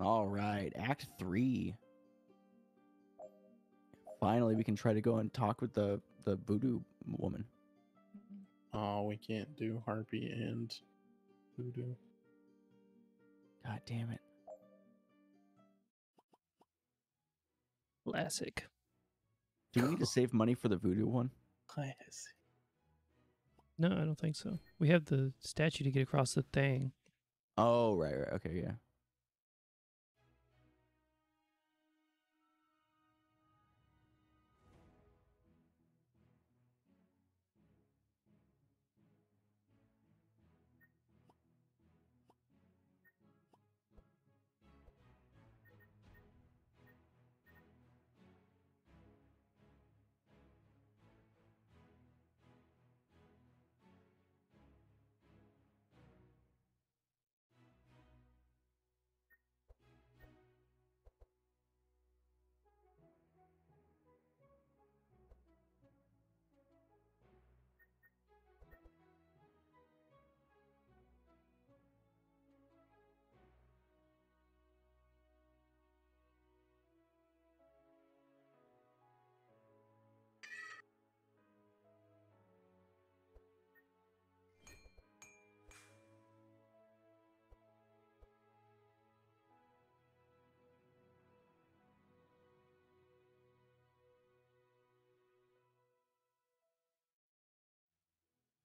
All right, Act Three. Finally, we can try to go and talk with the the voodoo woman. Oh, we can't do Harpy and Voodoo. God damn it! Classic. Do we need to save money for the voodoo one? Classy. No, I don't think so. We have the statue to get across the thing. Oh, right, right. Okay, yeah.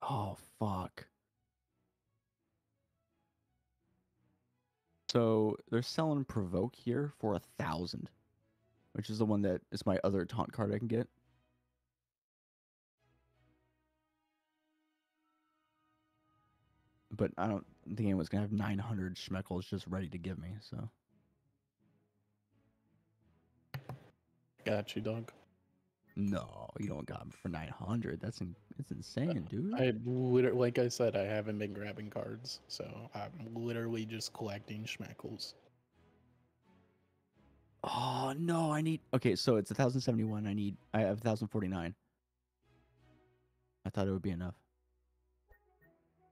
Oh fuck. So they're selling provoke here for a thousand, which is the one that is my other taunt card I can get. But I don't think anyone's gonna have 900 schmeckles just ready to give me. So Got you, dog. No, you don't got for 900. That's in, it's insane, dude. I literally, like I said, I haven't been grabbing cards, so I'm literally just collecting schmeckles. Oh no, I need. Okay, so it's 1071. I need. I have 1049. I thought it would be enough.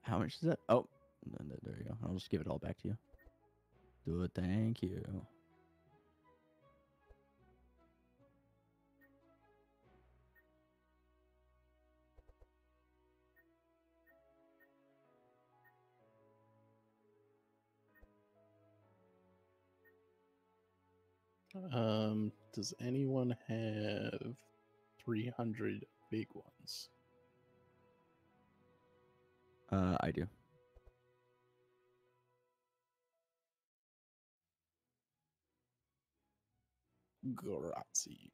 How much is that? Oh, there you go. I'll just give it all back to you. Do it. Thank you. Um, does anyone have 300 big ones? Uh, I do. Grazie.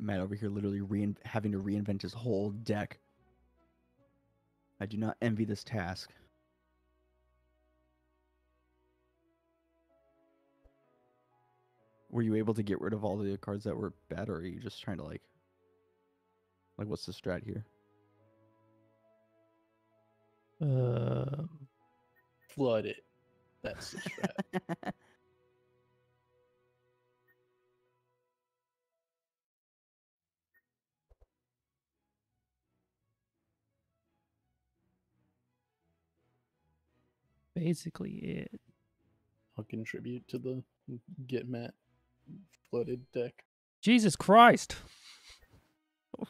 Matt over here literally rein- having to reinvent his whole deck. I do not envy this task. Were you able to get rid of all the cards that were bad, or are you just trying to like, like, what's the strat here? Um, Flood it. That's the strat. basically it. I'll contribute to the get Matt flooded deck. Jesus Christ.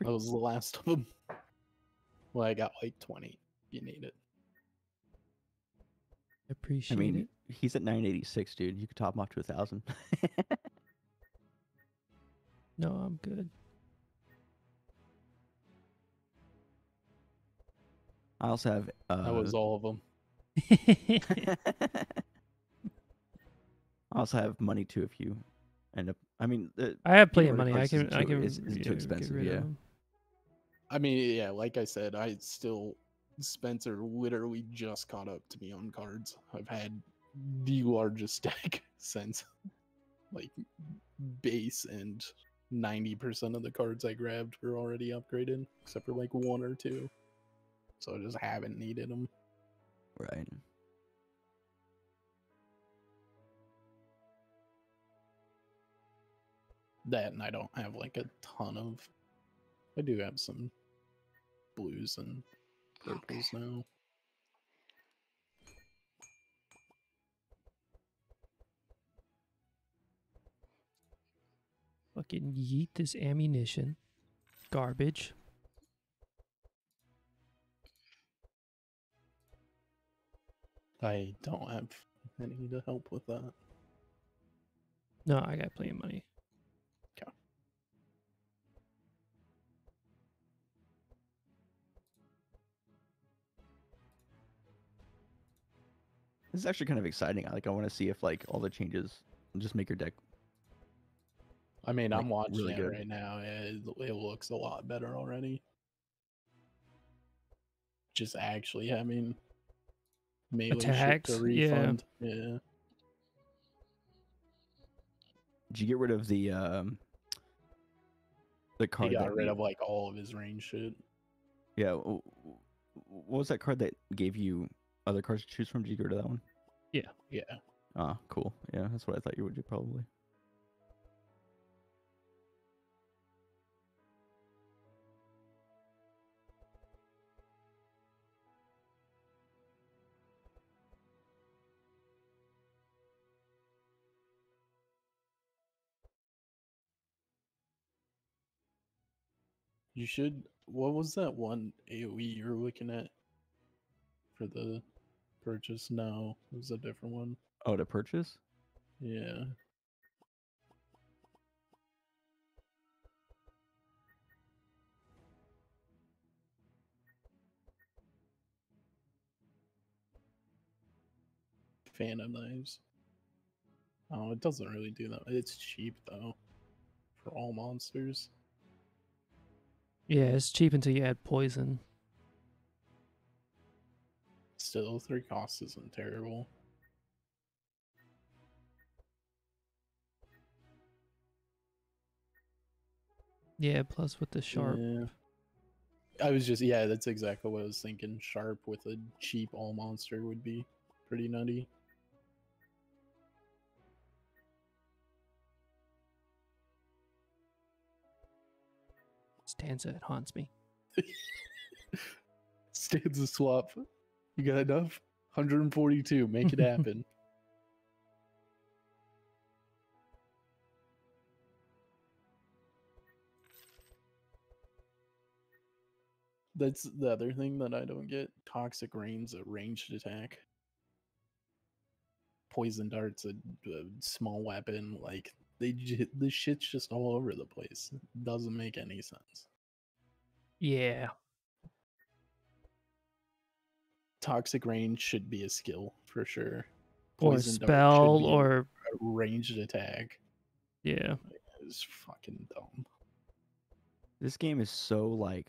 That was the last of them. Well, I got like 20. if You need it. I appreciate I mean, it. he's at 986, dude. You could top him off to a thousand. No, I'm good. I also have. Uh, That was all of them. I also have money too if you end up. I mean, uh, I have plenty of money. I cards isn't can. I can. isn't- isn't too expensive, yeah. I mean, yeah, like I said, I still Spencer literally just caught up to me on cards. I've had the largest deck since like base and 90% of the cards I grabbed were already upgraded, except for like one or two. So I just haven't needed them. Right. That and I don't have like a ton of. I do have some blues and purples now. Fucking yeet this ammunition. Garbage. I don't have any to help with that. No, I got plenty of money. This is actually kind of exciting. I like. I want to see if like all the changes just make your deck. I mean, Like, I'm watching really it good. right now. It, it looks a lot better already. Just actually having melee shit Attacks, to yeah. refund. Yeah. Did you get rid of the um the card? He card? got that rid you- of like all of his range shit. Yeah. w- w- What was that card that gave you other cards to choose from? Did you get rid of that one? Yeah. Yeah. Ah, cool. Yeah, that's what I thought you would do probably. You should. What was that one AoE you were looking at for the purchase? No, it was a different one. Oh, to purchase? Yeah. Phantom knives. Oh, it doesn't really do that. It's cheap though. For all monsters. Yeah, it's cheap until you add poison. Still, three costs isn't terrible. Yeah, plus with the sharp. Yeah. I was just yeah, that's exactly what I was thinking. Sharp with a cheap all monster would be pretty nutty. Stanza it haunts me. Stanza swap. You got enough? 142. Make it happen. That's the other thing that I don't get. Toxic Rain's a ranged attack. Poison Dart's a, a small weapon. Like, they j- this shit's just all over the place. Doesn't make any sense. Yeah. Toxic Rain should be a skill for sure. Poison Dart should spell or a ranged attack. yeah. Is fucking dumb. This game is so like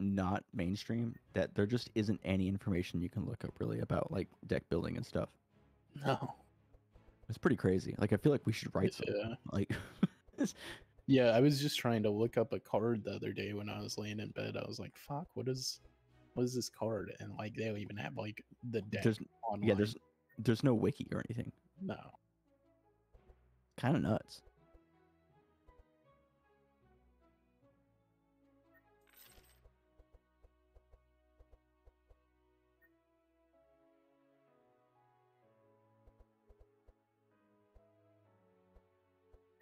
not mainstream that there just isn't any information you can look up really about like deck building and stuff. No. It's pretty crazy. Like I feel like we should write something. Yeah. Like Yeah, I was just trying to look up a card the other day when I was laying in bed. I was like, "Fuck, what is, what is this card?" And like, they don't even have like the deck there's online. yeah, there's there's no wiki or anything. no. Kind of nuts.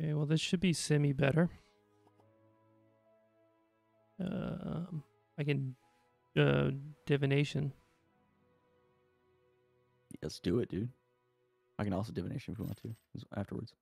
Okay, well this should be semi better. Um, I can uh divination. Let's do it, dude. I can also divination if we want to afterwards.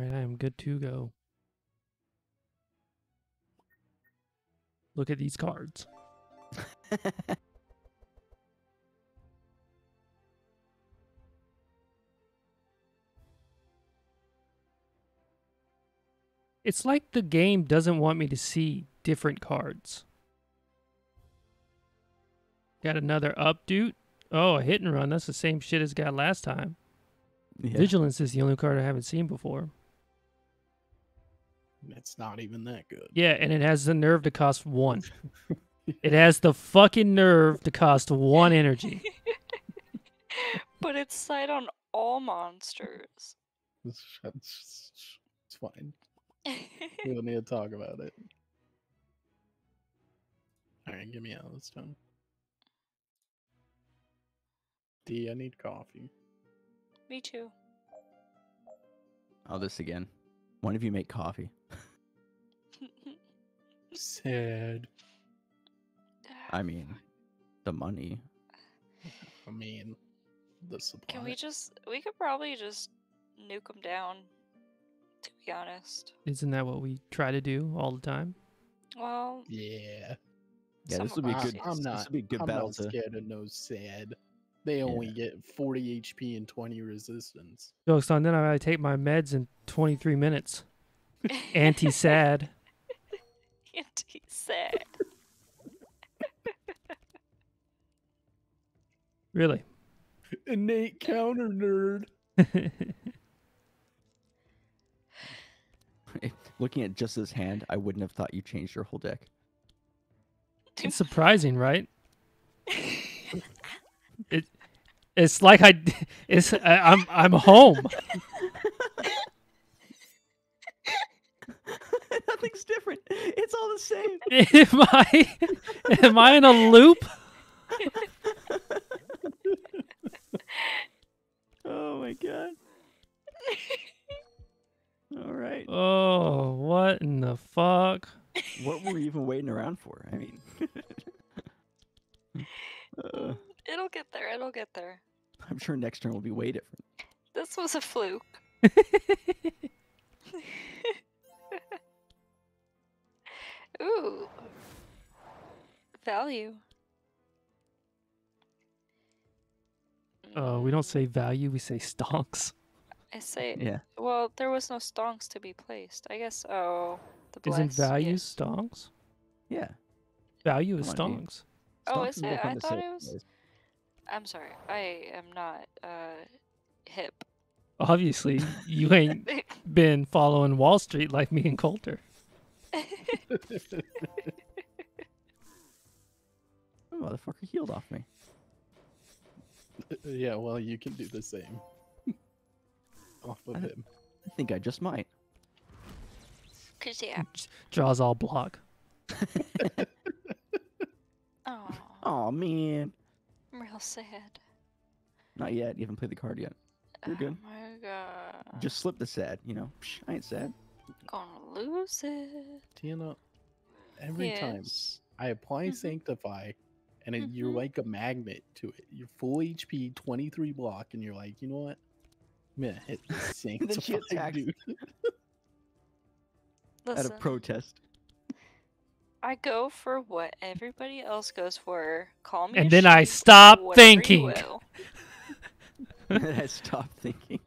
All right, I am good to go. Look at these cards. It's like the game doesn't want me to see different cards. Got another updoot. Oh, a hit and run. That's the same shit as got last time. yeah. Vigilance is the only card I haven't seen before. It's not even that good. Yeah, and it has the nerve to cost one. it has the fucking nerve to cost one energy. but it's sight on all monsters. It's, it's, it's fine. We don't need to talk about it. Alright, give me out this time. Dee, I need coffee. Me too. oh, this again. One of you make coffee. Sad. I mean, the money. I mean, the supply. Can we just? We could probably just nuke them down. To be honest. Isn't that what we try to do all the time? Well, Yeah. Yeah, this would be a good. I'm not. this not. would be a good I'm battle not to. scared of no sad. They only get 40 HP and 20 resistance. Jokes on, then I gotta take my meds in 23 minutes. Anti sad. anti sad. Really? Innate counter nerd. Looking at just this hand, I wouldn't have thought you changed your whole deck. it's surprising, right? It, it's like I, it's I, I'm I'm home. Nothing's different. It's all the same. Am I am I in a loop? Oh my god. All right. Oh, what in the fuck? What were we even waiting around for? I mean, uh, It'll get there. It'll get there. I'm sure next turn will be way different. This was a fluke. Ooh. Value. Oh, we don't say value, we say stonks. I say. Yeah. Well, there was no stonks to be placed. I guess. Oh, the Isn't value yes. stonks? Yeah. Value is Come on, dude. stonks. Oh, Stonks is it? I thought it was. Place. I'm sorry. I am not uh hip. Obviously, you ain't been following Wall Street like me and Colter. Oh, motherfucker healed off me. yeah, well, you can do the same. Off of I- him. I think I just might. Cause yeah. Draws all block. Oh, Oh man. I'm real sad. Not yet. You haven't played the card yet. You're good. Oh my god. Just slip the sad. You know. Psh, I ain't sad. gonna lose it. Do you know? Every time. I apply Mhm. Sanctify, and it, you're Mhm. like a magnet to it. You're full HP, 23 block, and you're like, you know what? I'm gonna hit this Sanctify, she attacks. dude. At Listen, a protest. I go for what everybody else goes for. Call me. And then I stop thinking. I stopped thinking.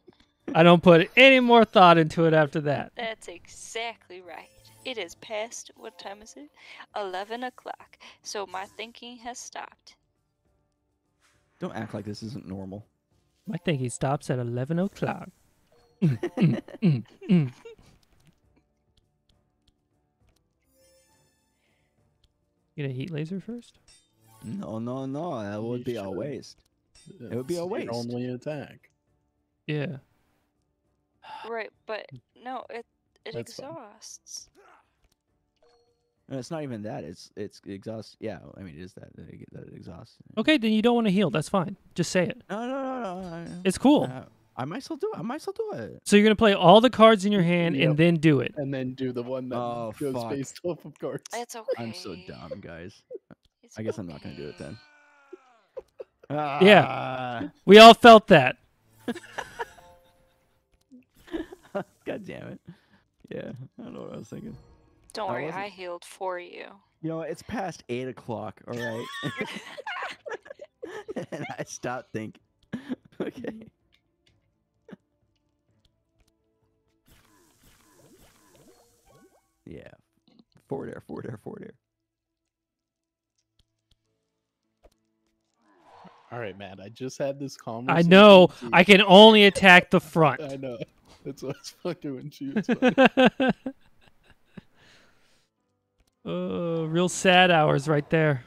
I don't put any more thought into it after that. That's exactly right. It is past. What time is it? Eleven o'clock. So my thinking has stopped. Don't act like this isn't normal. My thinking stops at 11 o'clock. Mm, mm, mm, Get a heat laser first? No, no, no. That would You be a should. waste. It would be a waste. only attack. Yeah. Right, but no, it it That's fine. exhausts. And it's not even that. It's it's exhaust. Yeah, I mean it is that that it, that it exhausts. Okay, then you don't want to heal. That's fine. Just say it. No, no, no, no. I- It's cool. uh, I might still do it. I might still do it. So you're going to play all the cards in your hand Yep. and then do it. And then do the one that Oh, goes fuck. based off of cards. It's okay. I'm so dumb, guys. It's I guess I'm not gonna do it okay. then. Yeah. Ah, We all felt that. God damn it. Yeah, I don't know what I was thinking. Don't worry, wasn't- I healed for you. You know, it's past eight o'clock. All right, and I stopped thinking. okay. Yeah, forward air, forward air, forward air. All right, Matt. I just had this conversation. I know. I can only attack the front. I know. That's what I was fucking with you. It's fine. oh, real sad hours right there.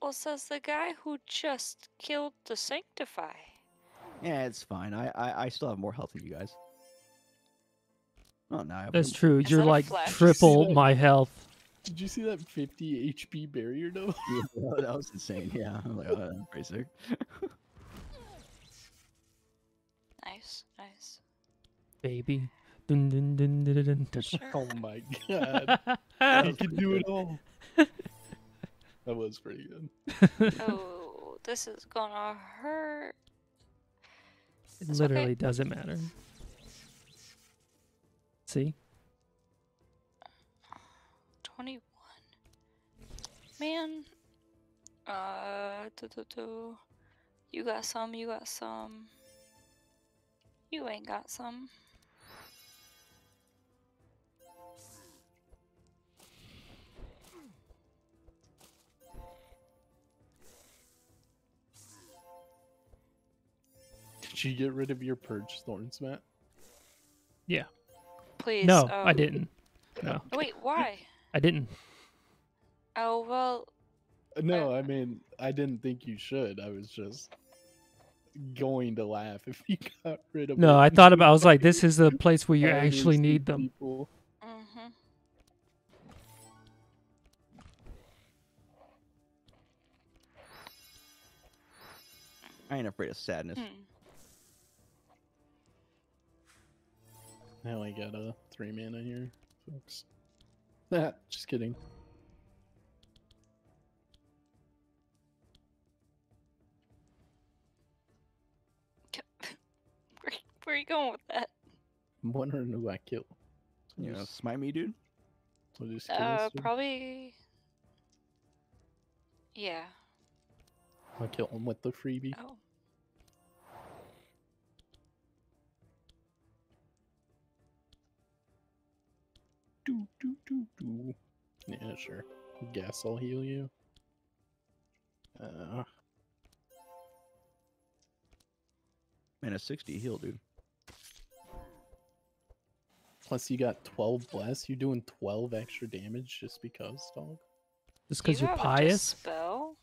Well, says the guy who just killed the Sanctify. Yeah, it's fine. I, I I still have more health than you guys. Oh no, I have That's true. Is You're that like triple See my health. Did you see that 50 HP barrier though? Yeah, that was insane. Yeah, I'm like, oh, that's pretty sick. Nice, nice. Baby. Dun, dun, dun, dun, dun, dun, dun. Sure. oh my god. he can do it all. That was pretty good. oh, this is gonna hurt. It It's okay. literally doesn't matter. See? 21. Man. Uh, do, do, do. You got some, you got some. You ain't got some. Did you get rid of your purge thorns, Matt? Yeah. Please. no, I um, didn't. No, Wait, why? I didn't. Oh, well, Uh, No, I mean I didn't think you should. I was just going to laugh if you got rid of. No. I thought about. I was like, this is the place where you actually need them. people. mm-hmm. I ain't afraid of sadness. Hmm. Now I got a three mana here, folks. Nah, just kidding. Where, where are you going with that? I'm wondering who I kill. So You know, just- smite me, dude. so just kill Uh, this dude? probably. Yeah. I'll kill him with the freebie. Oh. Do, do, do, do. Yeah, sure. Guess I'll heal you. Uh, Man, a 60 heal, dude. plus you got 12 bless. You're doing 12 extra damage just because, dog. Just because you you're have a pious. Spell.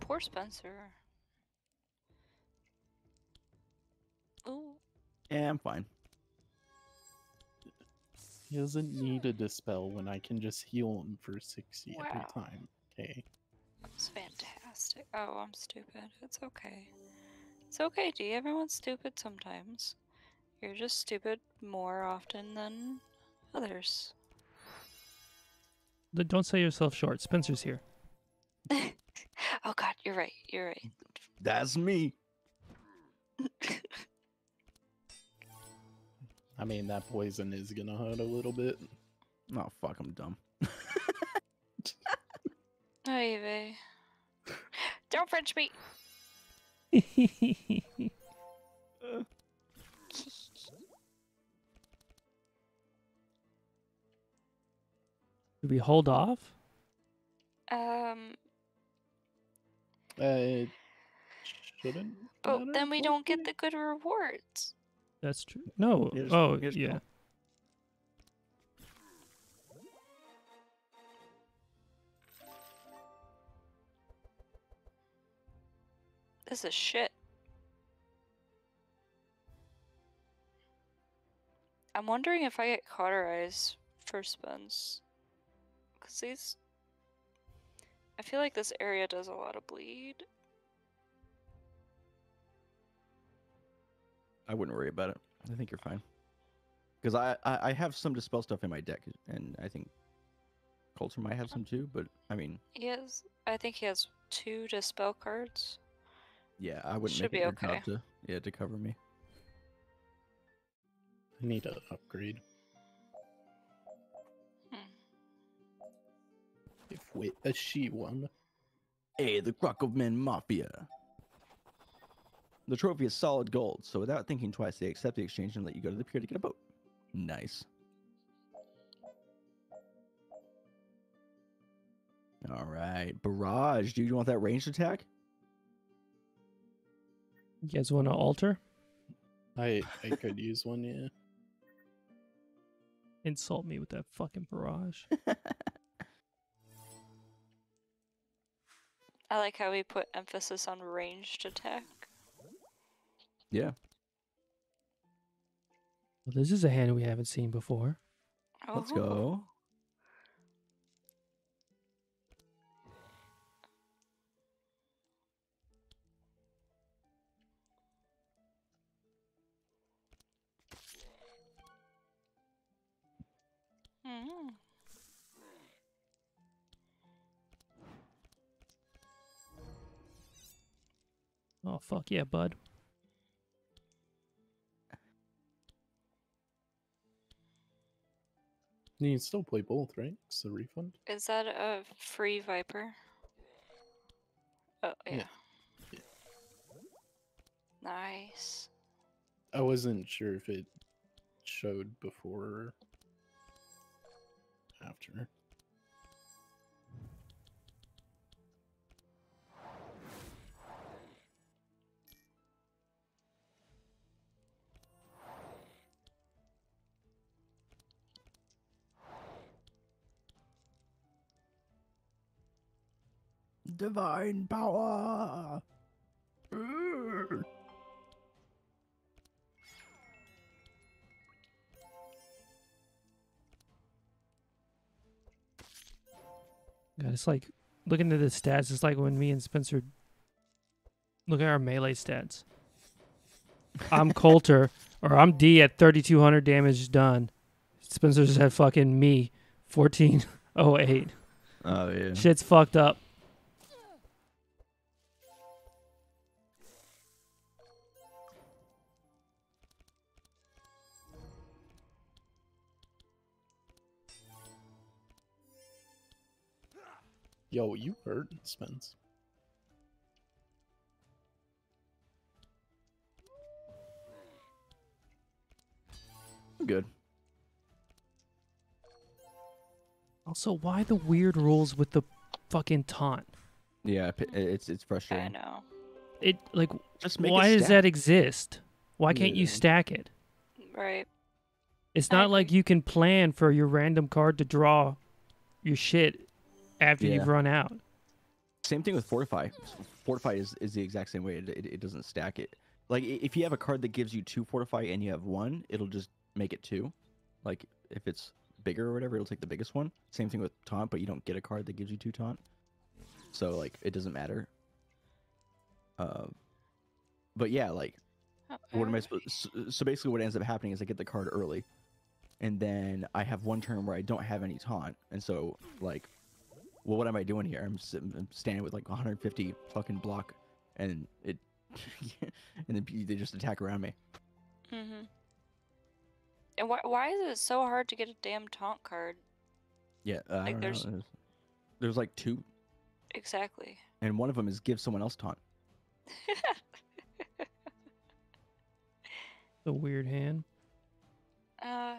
Poor Spencer. Ooh. Yeah, I'm fine. He doesn't need a dispel when I can just heal him for 60 every Wow. time. Okay. That's fantastic. Oh, I'm stupid. It's okay. It's okay, Dee. Everyone's stupid sometimes. You're just stupid more often than others. Don't sell yourself short. Spencer's here. oh god, you're right. You're right. That's me. I mean, that poison is gonna hurt a little bit. Oh fuck, I'm dumb. Hey, vey. Don't French me. Do we hold off? Um, Uh, it shouldn't. but matter, then we don't get the good rewards. That's true. No. Here's- oh, here's yeah. Paul. This is shit. I'm wondering if I get cauterized for spins. Because these. I feel like this area does a lot of bleed. I wouldn't worry about it. I think you're fine. Because I, I I have some dispel stuff in my deck, and I think Colter might have some too. But I mean, He has. I think he has two dispel cards. Yeah, I wouldn't Should make be it your okay. to yeah to cover me. I need to upgrade. Hmm. If with a she one. Hey, the Crocomen Mafia. The trophy is solid gold, so without thinking twice, they accept the exchange and let you go to the pier to get a boat. Nice. All right, barrage. Do you want that ranged attack? You guys want to alter? I I could use one, yeah. Insult me with that fucking barrage. I like how we put emphasis on ranged attack. Yeah. Well, this is a hand we haven't seen before. Let's Oh, go. mhm. Oh fuck yeah, bud. You can still play both, right? It's a refund. Is that a free Viper? Oh, yeah. Yeah. Yeah. Nice. I wasn't sure if it showed before or after. Divine power. Urgh. God, it's like looking at the stats. It's like when me and Spencer look at our melee stats. I'm Colter, or I'm Dee at 3,200 damage done. Spencer's at fucking me, 1408. Oh yeah. Shit's fucked up. Yo, you hurt, Spence. I'm good. Also, why the weird rules with the fucking taunt? Yeah, it's it's frustrating. I know. It like Just make why does that exist? Why can't you stack it? Right. It's I not like agree. you can plan for your random card to draw your shit after Yeah. you've run out. Same thing with Fortify. Fortify is, is the exact same way. It, it, it doesn't stack it. Like if you have a card that gives you two Fortify and you have one, it'll just make it two. Like if it's bigger or whatever, it'll take the biggest one. Same thing with Taunt, but you don't get a card that gives you two Taunt. So like it doesn't matter. Uh, but yeah, like Oh, what am I supposed? So, so basically, what ends up happening is I get the card early, and then I have one turn where I don't have any taunt, and so like, well, what am I doing here? I'm, s- I'm standing with like 150 fucking block, and it, and then they just attack around me. Mhm. And why why is it so hard to get a damn taunt card? Yeah, uh, I Like, don't there's- know. There's, there's like two, Exactly. and one of them is give someone else taunt. The weird hand. uh.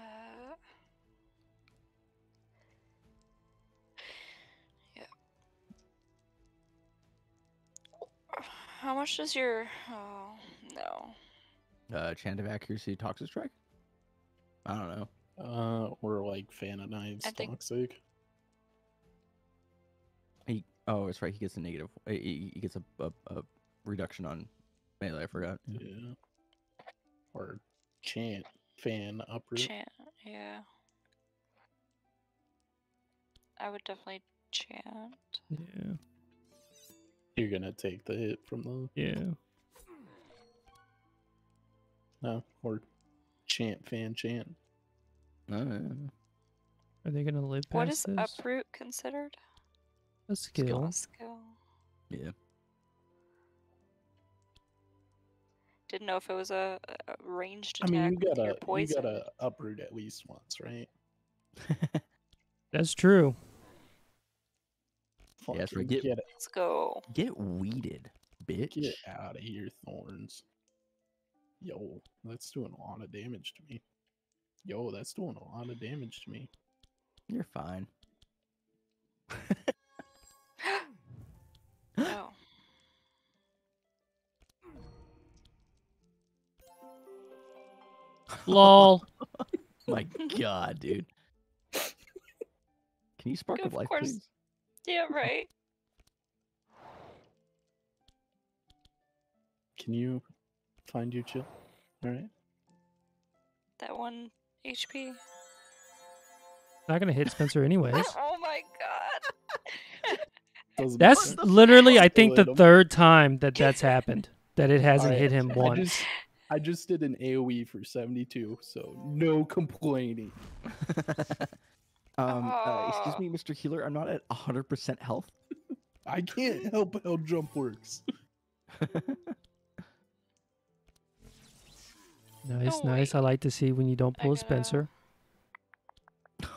Much does your oh no. Uh, chant of accuracy, toxic strike. I don't know. Uh, or like fan of knives, I think- toxic. He, oh, it's right. He gets a negative. He, he gets a, a, a reduction on melee. I forgot. Yeah. Or chant, fan, uproot. Chant, yeah. I would definitely chant. Yeah. You're gonna take the hit from the Yeah. no or chant, fan, chant. Oh, yeah. Are they gonna live past What is this? uproot considered? A skill. A skill. Yeah. Didn't know if it was a, a ranged I mean, you gotta you gotta uproot at least once, right? That's true. Yeah, that's right. Get- get Let's go. Get weeded, bitch. get out of here, thorns. Yo, that's doing a lot of damage to me. Yo, that's doing a lot of damage to me. You're fine. oh. Lol. My God, dude. Can you spark Of of life, course. please? Yeah, right. Can you find your chill? All right. That one HP. Not gonna hit Spencer anyways. oh my god. That's literally, I think, the Still hit him. third time that that's happened. That it hasn't Alright, hit him I once. just, I just did an AOE for 72, so no complaining. Um, uh, excuse me, Mr. Healer. I'm not at 100% health. I can't help how jump works. Nice, Oh, nice. I like to see when you don't pull a gotta- Spencer.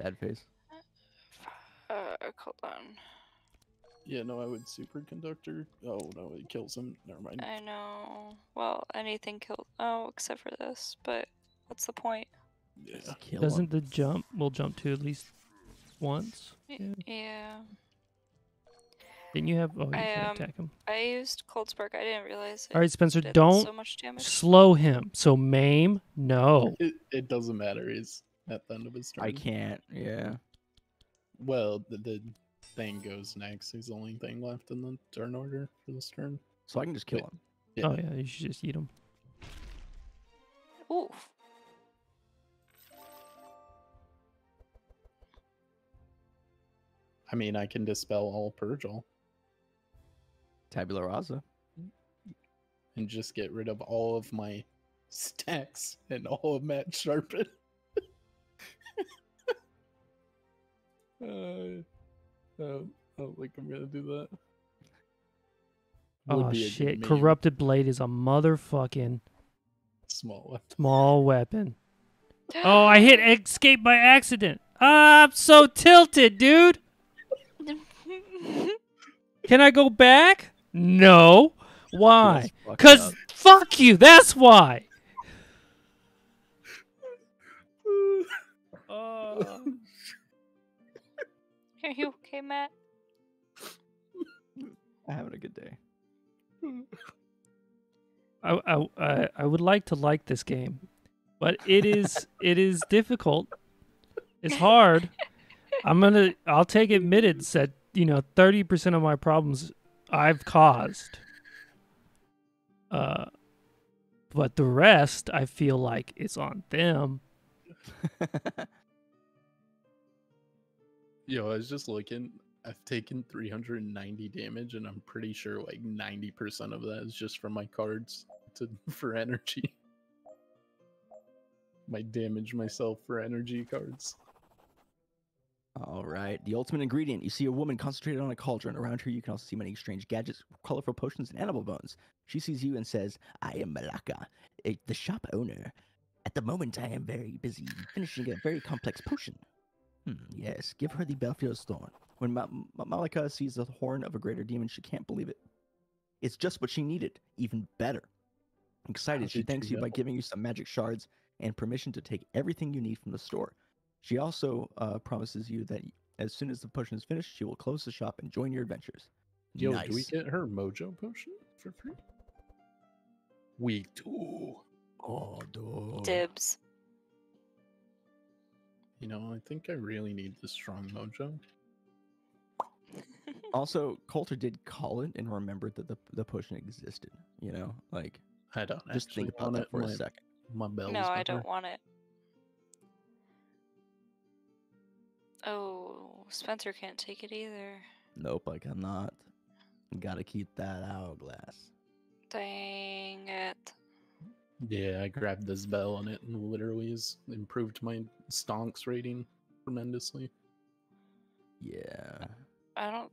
Sad face. Uh, hold on. Yeah, no, I would superconductor. Oh no, it kills him. Never mind. I know. Well, anything killed. Oh, except for this. But what's the point? Yeah. Kill. Doesn't the jump? We'll jump to at least once. Yeah. Yeah. Didn't you have? Oh, you I, can um, attack him. I used Cold Spark. I didn't realize it All right, Spencer. did Don't so much damage. slow him. So maim. No. It, it doesn't matter. He's at the end of his turn. I can't. Yeah. Well, the, the thing goes next. He's the only thing left in the turn order for this turn. So I can just kill Wait. him. Yeah. Oh yeah, you should just eat him. Oof. I mean, I can dispel all purge all Tabula rasa. and just get rid of all of my stacks and all of Matt Sharpen. uh, I don't think I'm gonna do that. Would Oh be a good shit! Corrupted blade is a motherfucking small one. small weapon. Oh, I hit escape by accident. Ah, I'm so tilted, dude. Can I go back? No. Why? Cause fuck you. That's why. Oh. Are you okay, Matt? I'm having a good day. I, I I I would like to like this game, but it is it is difficult. It's hard. I'm gonna I'll take it, admitted that you know thirty percent of my problems I've caused. Uh, but the rest I feel like it's on them. Yo, I was just looking. I've taken 390 damage, and I'm pretty sure like 90% of that is just from my cards to for energy. My damage myself for energy cards. All right. The ultimate ingredient. You see a woman concentrated on a cauldron. Around her, you can also see many strange gadgets, colorful potions, and animal bones. She sees you and says, I am Malaka, the shop owner. At the moment, I am very busy finishing a very complex potion. Hmm, yes, give her the Belfield's Thorn. When Ma- Ma- Malaka sees the horn of a greater demon, she can't believe it. It's just what she needed, even better. Excited, she thanks you by giving you some magic shards and permission to take everything you need from the store. She also uh, promises you that as soon as the potion is finished, she will close the shop and join your adventures. Yo, nice. do we get her mojo potion for free? We do. Oh, dude. Dibs. You know, I think I really need the strong mojo. Also, Colter did call it and remembered that the, the potion existed. You know, like I don't just think about want that it. for my, a second. My bell's no, I don't want it. Oh, Spencer can't take it either. Nope, I cannot. Gotta keep that hourglass. Dang it. Yeah, I grabbed this bell and it and literally has improved my stonks rating tremendously. Yeah. I don't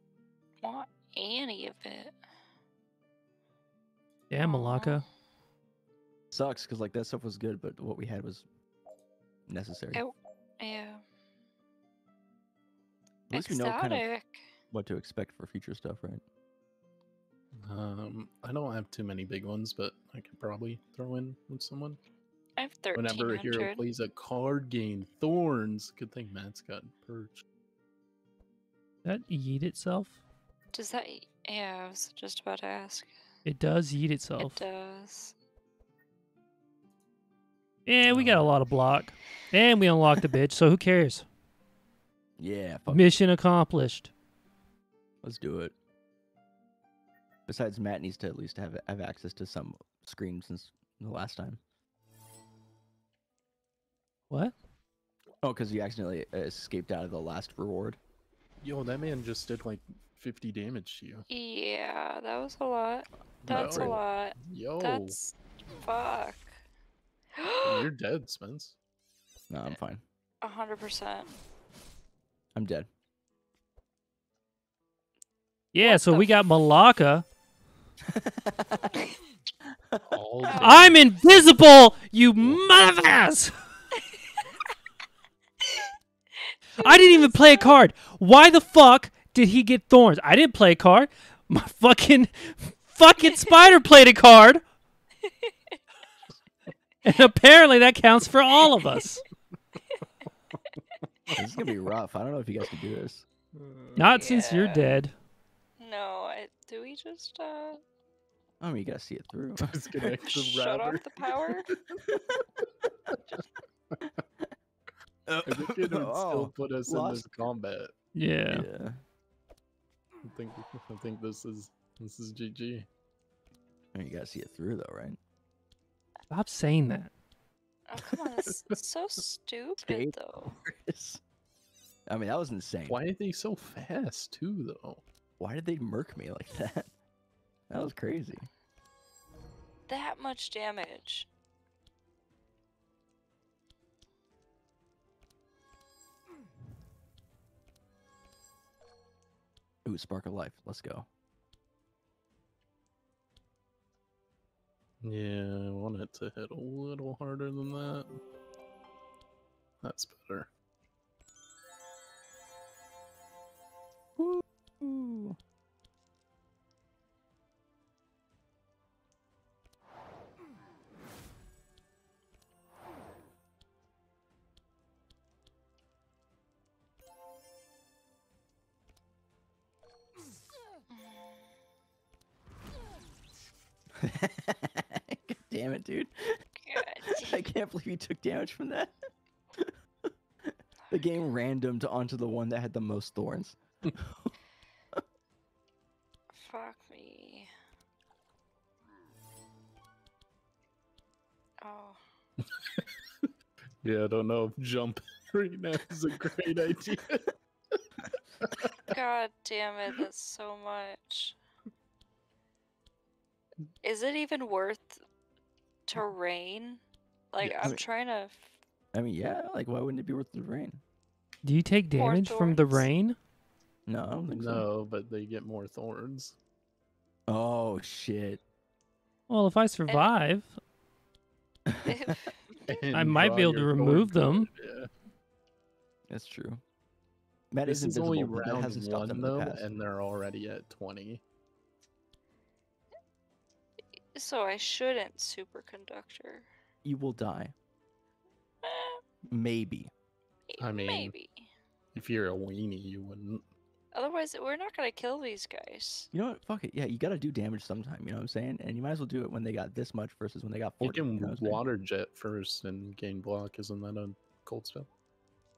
want any of it. Yeah, Malacca. Sucks because like that stuff was good, but what we had was necessary. It- Yeah. At least we know kind of what to expect for future stuff, right? Um, I don't have too many big ones, but I could probably throw in with someone. I have thirteen Whenever a hero plays a card game, Thorns. Good thing Matt's got perch. That yeet itself? Does that? Yeah, I was just about to ask. It does yeet itself. It does. Yeah, we got a lot of block. And we unlocked the bitch, so who cares? Yeah, fuck. Mission accomplished. Let's do it. Besides, Matt needs to at least have have access to some screen since the last time. What? Oh, because you accidentally uh, escaped out of the last reward. Yo, that man just did like 50 damage to you. Yeah, that was a lot. That's a lot. Yo, That's fuck. you're dead, Spence. No, I'm fine. A hundred percent. I'm dead. Yeah, What so we got Malukah. All dead. I'm invisible, you motherfuckers! I didn't even play a card. Why the fuck did he get thorns? I didn't play a card. My fucking fucking spider played a card. And apparently that counts for all of us. This is gonna be rough. I don't know if you guys can do this. Not since you're dead. No, I, do we just uh I mean, you gotta see it through. Disconnect the shut router. off the power? I think it would Oh, still put us in this lost. combat. Yeah. yeah. I think I think this is this is GG. I mean, you gotta see it through though, right? Stop saying that. Oh come on, it's it's so stupid Stay- though. I mean, that was insane. Why are they so fast too, though? Why did they murk me like that? That was crazy. That much damage. Ooh, spark of life. Let's go. Yeah, I want it to hit a little harder than that. That's better. Ooh. God damn it, dude. I can't believe you took damage from that. the game randomed onto the one that had the most thorns. fuck me. Oh, Yeah, I don't know if jump right now is a great idea. god damn it, that's so much. Is it even worth terrain? Like, Yes. I'm trying to. f- I mean, yeah, like why wouldn't it be worth the rain? Do you take damage from the rain? No, I don't think so. no, but they get more thorns. Oh shit. Well, if I survive, and might be able to remove them. Yeah. That's true. Matt This is is only invisible, but that round hasn't stopped one them in the though, past. and they're already at twenty. So I shouldn't superconductor. You will die. Eh, Maybe. I mean- maybe. If you're a weenie, you wouldn't. Otherwise, we're not gonna kill these guys. You know what? Fuck it. Yeah, you gotta do damage sometime. You know what I'm saying? And you might as well do it when they got this much versus when they got You can you know what saying? water jet first and gain block. Isn't that a cold spell?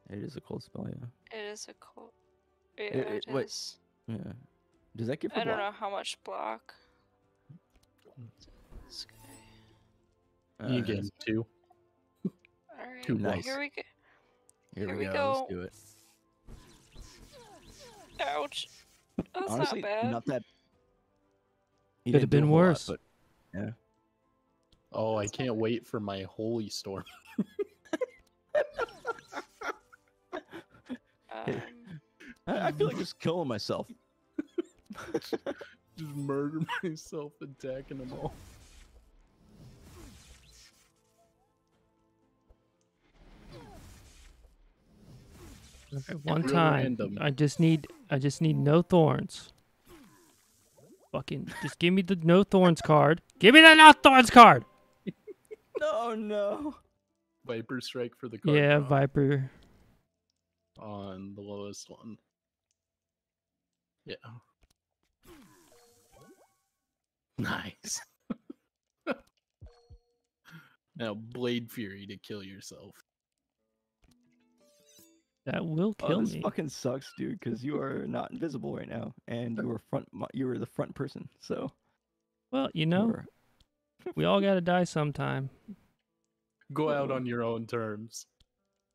It is a cold spell, yeah. It is a cold. Yeah, it- it wait, is. Yeah. Does that give I for don't know how much block. This guy. you Uh, gain two. Alright, Two Nice. here we go. Here, here we we go. go. Let's do it. Ouch. That's Honestly, not bad. Not that. He Could've been a whole lot, worse. but Oh, I can't wait for my holy storm. Um, I, I feel like just killing myself. Just murder myself attacking them all. One real time. random. I just need I just need no thorns. Fucking just give me the no thorns card. Give me the no thorns card. no, no. Viper strike for the card Yeah, draw Viper. on the lowest one. Yeah. Nice. now Blade Fury to kill yourself. That will Oh, kill this me. fucking sucks, dude. Because you are not invisible right now, and you were front. You were the front person, so Well, you know, we all gotta die sometime. Go out Oh. on your own terms.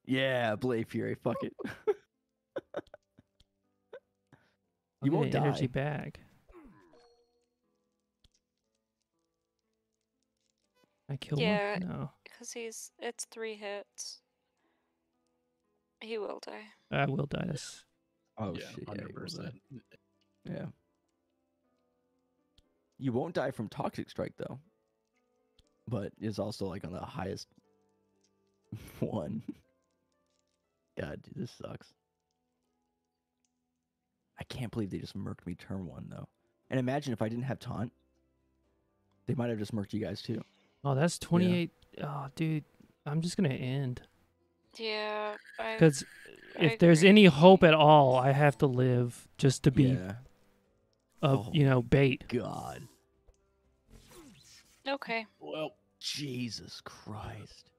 Yeah, Blade Fury. Fuck it. You get won't an energy bag. I kill Yeah. one? No. Because he's it's three hits. He will die. I will die this. oh yeah, shit! Yeah, hundred you will percent. die. Yeah. You won't die from toxic strike though, but it's also like on the highest one. God, dude, this sucks. I can't believe they just murked me turn one though. And imagine if I didn't have taunt, they might have just murked you guys too. Oh, that's 28. Oh, dude. I'm just going to end. Yeah. I, Because I if there's agree. any hope at all, I have to live just to be, Yeah. of Oh. you know, bait. God. Okay. Well, Jesus Christ.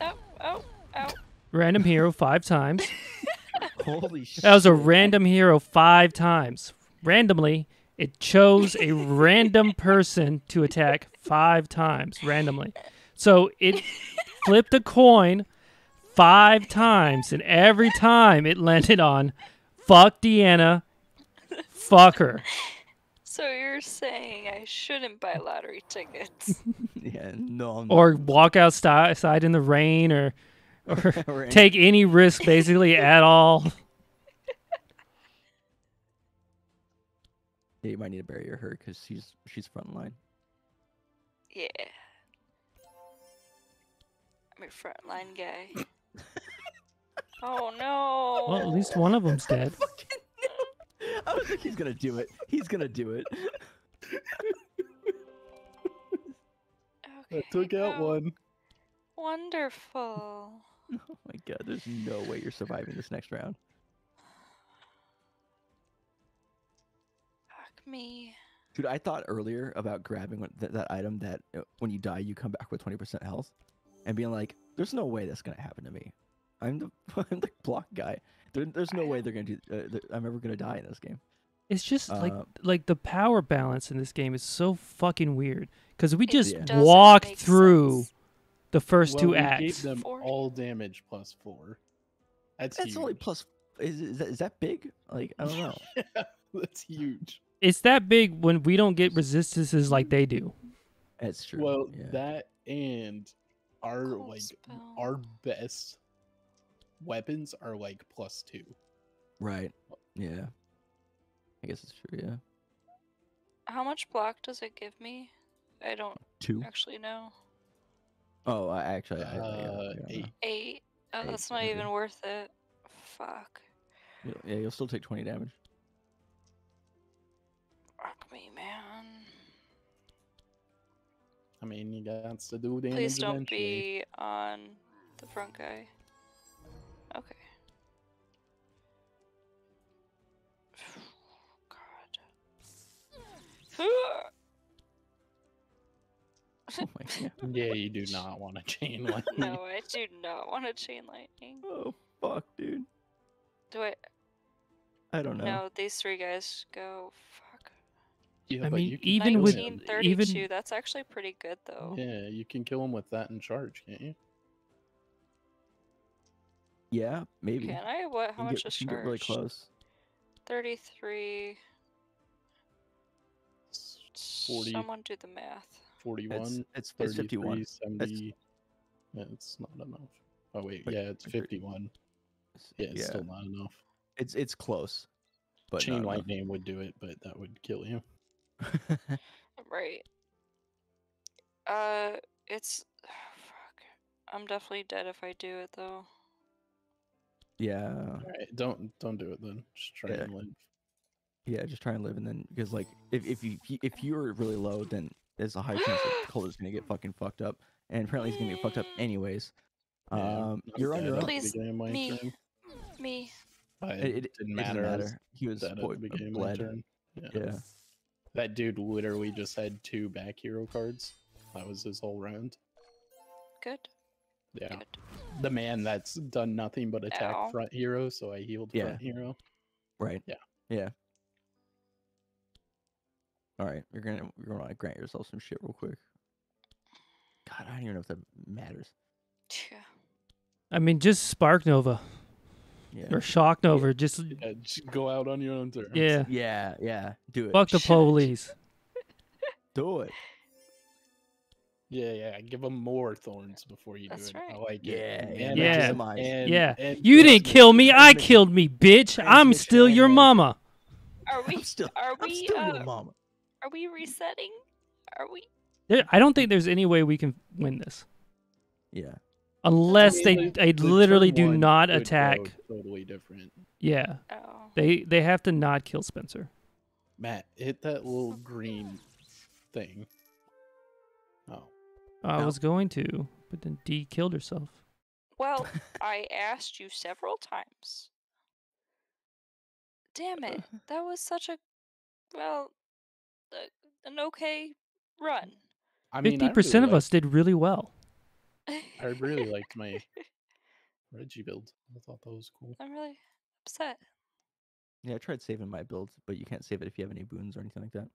Oh, oh, oh. Random hero five times. Holy shit. That was a random hero five times. Randomly, it chose a random person to attack five times randomly. So it flipped a coin five times, and every time it landed on fuck Deanna, fuck her. So you're saying I shouldn't buy lottery tickets? Yeah, no. I'm Or walk outside in the rain, or or not. Or take any risk basically at all. Yeah, you might need to bury her because she's she's front line. yeah. I'm a frontline guy. oh no. Well, at least one of them's dead. I was like, he's gonna do it. He's gonna do it. I Okay, took out no. one. Wonderful. Oh my god, there's no way you're surviving this next round. Me. Dude, I thought earlier about grabbing what- that, that item that uh, when you die you come back with 20% health, and being like, "There's no way that's gonna happen to me. I'm the I'm the block guy. There, there's no way they're gonna do. Uh, th- I'm ever gonna die in this game." It's just like Uh, like the power balance in this game is so fucking weird because we just Yeah. doesn't walk through sense. the first well, two we acts. gave them Four. all damage plus four. That's, That's huge. only plus. Is, is that is that big? Like I don't know. That's huge. It's that big when we don't get resistances like they do. That's true. Well, yeah. that and our Cold like spell. our best weapons are like plus two. right. Yeah. I guess it's true. Yeah. How much block does it give me? I don't Two. actually know. Oh, I actually. I, I, Uh, I don't eight. Eight. Oh, Eight, that's not okay. even worth it. Fuck. Yeah, you'll still take 20 damage. Fuck me, man. I mean, you got to do damage Please don't eventually. be on the front guy. Okay. God. Oh my god. Yeah, you do not want to chain lightning. no, I do not want to chain lightning. Oh fuck, dude. Do I? I don't know. No, these three guys go. Fuck. Yeah, I but mean, you can even kill with- him. 1932. even- That's actually pretty good, though. Yeah, you can kill him with that in charge, can't you? Yeah, maybe. Can I? What? How much get, is you can get really close. 33. 40, Someone do the math. 41, It's it's, it's 51. 33, 70. Yeah, it's not enough. Oh, wait, Wait, yeah, it's wait, wait. 51. Yeah, it's still not enough. it's it's close, but Chain not enough. lightning would do it, but that would kill you. Right. Uh, it's fuck. I'm definitely dead if I do it though. yeah, All right, don't don't do it then. Just try Yeah. and live. yeah. Just try and live, and then because like if if you if you're really low, then there's a high chance that Colter's gonna get fucking fucked up, and apparently he's gonna get fucked up anyways. Yeah, Um, you're on your own. Please, beginning of my me. turn. Me. It, it, didn't it doesn't matter. I was matter. He was dead at the beginning of my turn. Yeah. Yeah. That dude literally just had two back hero cards. That was his whole round. Good. Yeah. Good. The man that's done nothing but attack Ow. front hero, so I healed Yeah. front hero. Right. Yeah. Yeah. All right, you're gonna you're gonna grant yourself some shit real quick. God, I don't even know if that matters. Yeah. I mean, just Spark Nova Yeah. or Shock Nova. Just Yeah, just go out on your own terms. yeah. Yeah, yeah. Do it. Fuck the Shut- police. Do it. Yeah, yeah. Give them more thorns before you That's do it. I right. like Yeah, it. yeah. And- Yeah. maximize. and- Yeah. and You didn't kill me. I killed me, bitch. I'm transmission still your and- mama. Are we? I'm still, Are I'm we? still uh, your mama. Are we resetting? Are we? There, I don't think there's any way we can win this Yeah. Unless I they mean, they the literally do not attack. Totally different. Yeah, Oh. they they have to not kill Spencer. Matt, hit that little green thing. Oh. I No. was going to, but then Dee killed herself. Well, I asked you several times. Damn it! That was such a well, uh, an okay run. I mean, I Fifty really percent of liked- us did really well. I really liked my Reggie build. I thought that was cool. I'm really upset. Yeah, I tried saving my build, but you can't save it if you have any boons or anything like that.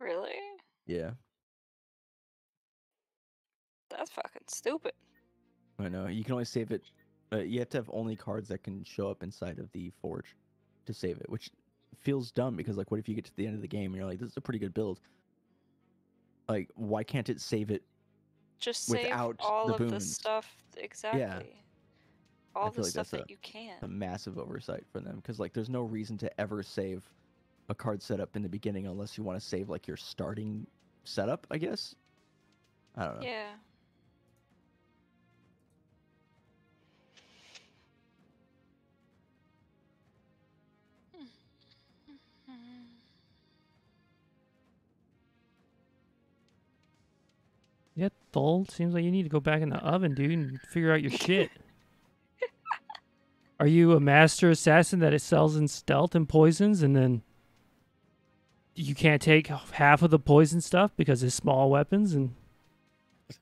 Really? Yeah. That's fucking stupid. I know. You can only save it. Uh, you have to have only cards that can show up inside of the forge to save it, which feels dumb because, like, what if you get to the end of the game and you're like, "This is a pretty good build." Like, why can't it save it? Just save all of the stuff exactly. Yeah. All the like stuff that you can. A massive oversight for them because, like, there's no reason to ever save a card setup in the beginning unless you want to save like your starting setup. I guess. I don't know. Yeah. Yeah, Thol, seems like you need to go back in the oven, dude, and figure out your shit. Are you a master assassin that it sells in stealth and poisons, and then you can't take half of the poison stuff because it's small weapons, and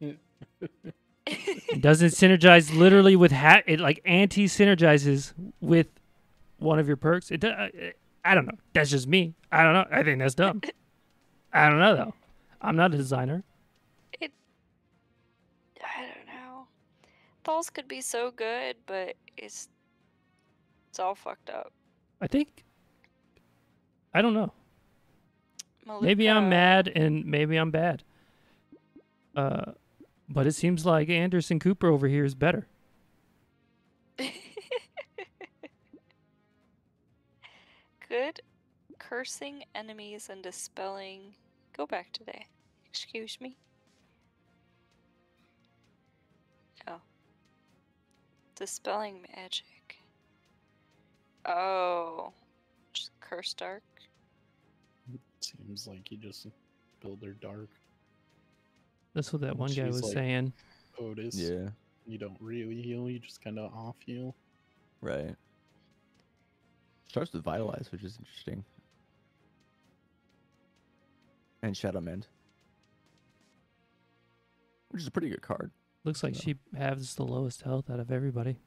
it doesn't synergize literally with ha- it like anti synergizes with one of your perks. It, I, uh, I don't know. That's just me. I don't know. I think that's dumb. I don't know though. I'm not a designer. Falls could be so good, but it's it's all fucked up. I think. I don't know. Maybe I'm mad and maybe I'm bad. Uh, but it seems like Anderson Cooper over here is better. Good cursing enemies and dispelling. Go back today. Excuse me. Dispelling magic. Oh. Just curse dark. Seems like you just build their dark That's what that one guy was like- saying. Ottis. Yeah. You don't really heal, you just kind of off heal. Right. Starts with Vitalize, which is interesting. And Shadow Mend. Which is a pretty good card. Looks like So- she has the lowest health out of everybody.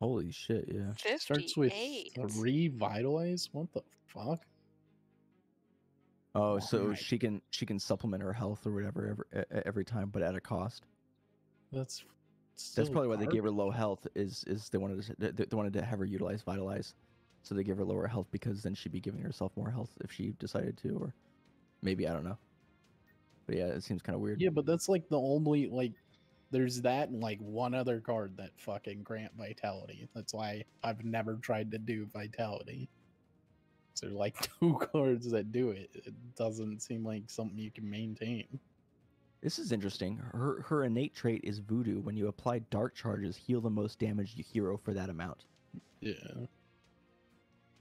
Holy shit, yeah. Starts with 58. three vitalize? What the fuck? Oh, so Alright. she can she can supplement her health or whatever every, every time, but at a cost. That's That's still probably why they gave her low health. Is is they wanted to they, they wanted to have her utilize Vitalize, so they give her lower health because then she'd be giving herself more health if she decided to, or maybe I don't know. But yeah, it seems kind of weird. Yeah, but that's like the only like there's that and like one other card that fucking grant vitality. That's why I've never tried to do vitality. So there like two cards that do it. It doesn't seem like something you can maintain. This is interesting. Her her innate trait is voodoo. When you apply dark charges, heal the most damage damaged hero for that amount. Yeah.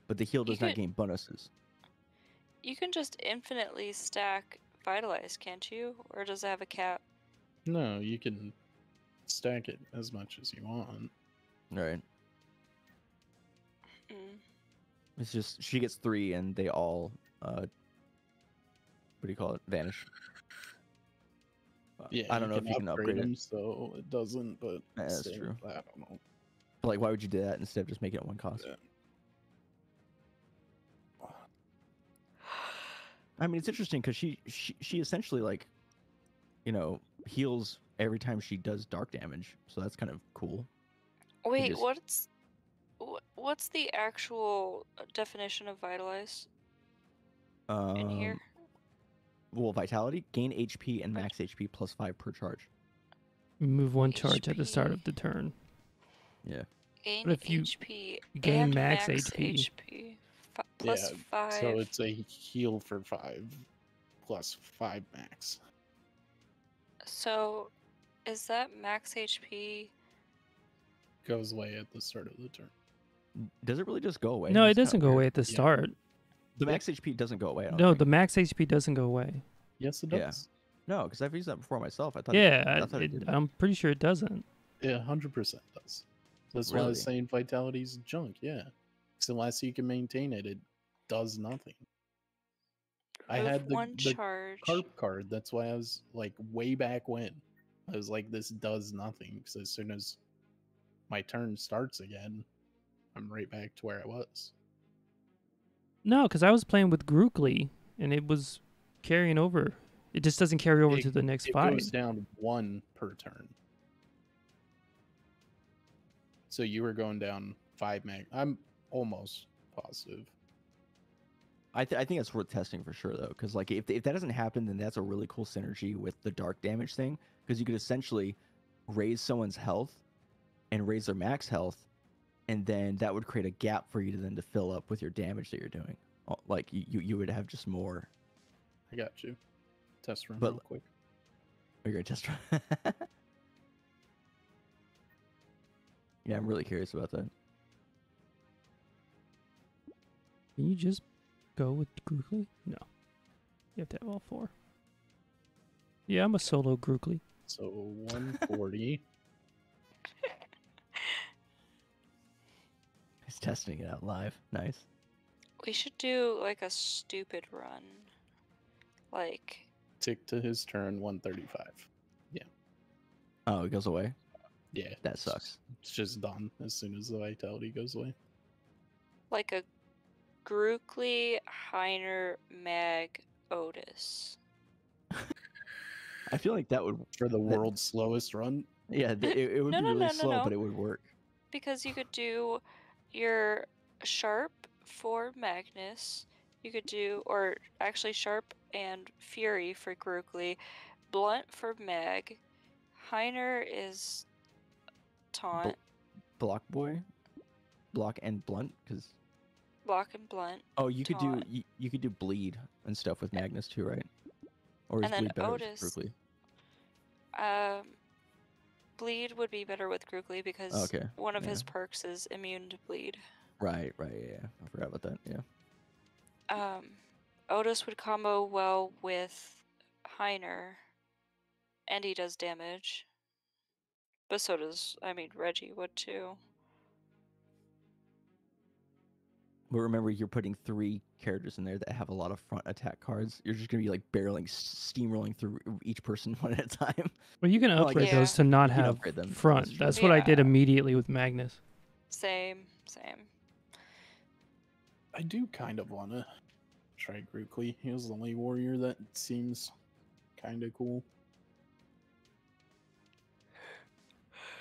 But the heal You does not could- gain bonuses. You can just infinitely stack Vitalize, can't you? Or does it have a cap? No, you can stack it as much as you want. Right. Mm. It's just she gets three and they all uh what do you call it? Vanish. Yeah, I don't know if you can upgrade it. them, so it doesn't. But Yeah, that's still, true. I don't know. But, like why would you do that instead of just making it one cost? Yeah. I mean, it's interesting because she, she she essentially like, you know, heals every time she does dark damage. So that's kind of cool. Wait, just- what's what's the actual uh, definition of Vitalize Um, in here? Well, vitality, gain HP and max HP plus five per charge. Move one charge at the start of the turn. Yeah. Gain if you HP gain and max max HP. HP. Plus Yeah, five. So it's a heal for five plus five max. So, is that max HP? Goes away at the start of the turn. Does it really just go away? no, it doesn't go weird. away at the Yeah. start. The max HP doesn't go away. No, think. the max HP doesn't go away. Yes, it Yeah. does. no, because I've used that before myself. I thought. Yeah, I I- thought it it- did. I'm pretty sure it doesn't. Yeah, hundred percent does. That's why I was Really? saying vitality's junk. Yeah, because unless you can maintain it, it does nothing. I had the- one the charge. Carp card. That's why I was like way back when. I was like, this does nothing because as soon as my turn starts again, I'm right back to where I was. No, because I was playing with Grukli and it was carrying over. It just doesn't carry over It- to the next It fight. goes down one per turn. So you were going down five mag. I'm almost positive. I, th- I think that's worth testing for sure though, because like if, if that doesn't happen, then that's a really cool synergy with the dark damage thing, because you could essentially raise someone's health and raise their max health, and then that would create a gap for you to then to fill up with your damage that you're doing. Uh, Like you, you, you would have just more. I got you. Test run But- real quick. Or you're just. yeah, I'm really curious about that. Can you just go with Grukli? No. You have to have all four. Yeah, I'm a solo Grukli. So 140. He's testing it out live. Nice. We should do like a stupid run. Like, tick to his turn 135. Yeah. Oh, it goes away. Yeah. That sucks. It's just done as soon as the vitality goes away. like a Grukli, Heiner, Mag, Ottis. I feel like that would. For the world's slowest run. Yeah, it, it would No, be no, really no, no, slow, no. but it would work. Because you could do your Sharp for Magnus. You could do, or actually Sharp and Fury for Grukli. Blunt for Mag. Heiner is Taunt. Block boy, block and blunt, because Block and Blunt. oh, you could do you, you could do bleed and stuff with Magnus too, right? Or is bleed better with Ottis. Grukli? Um, bleed would be better with Grukli because Okay, one of yeah. his perks is immune to bleed. Right, right, yeah, yeah. I forgot about that. Yeah, Um, Ottis would combo well with Heiner, and he does damage. But so does, I mean, Reggie would too. But remember, you're putting three characters in there that have a lot of front attack cards. You're just gonna be like barreling, s- steamrolling through each person one at a time. Well, you can Well, I upgrade those to not have them, front. true. That's what I did immediately with Magnus. Same, same. I do kind of want to try Grukli. He was the only warrior that seems kind of cool.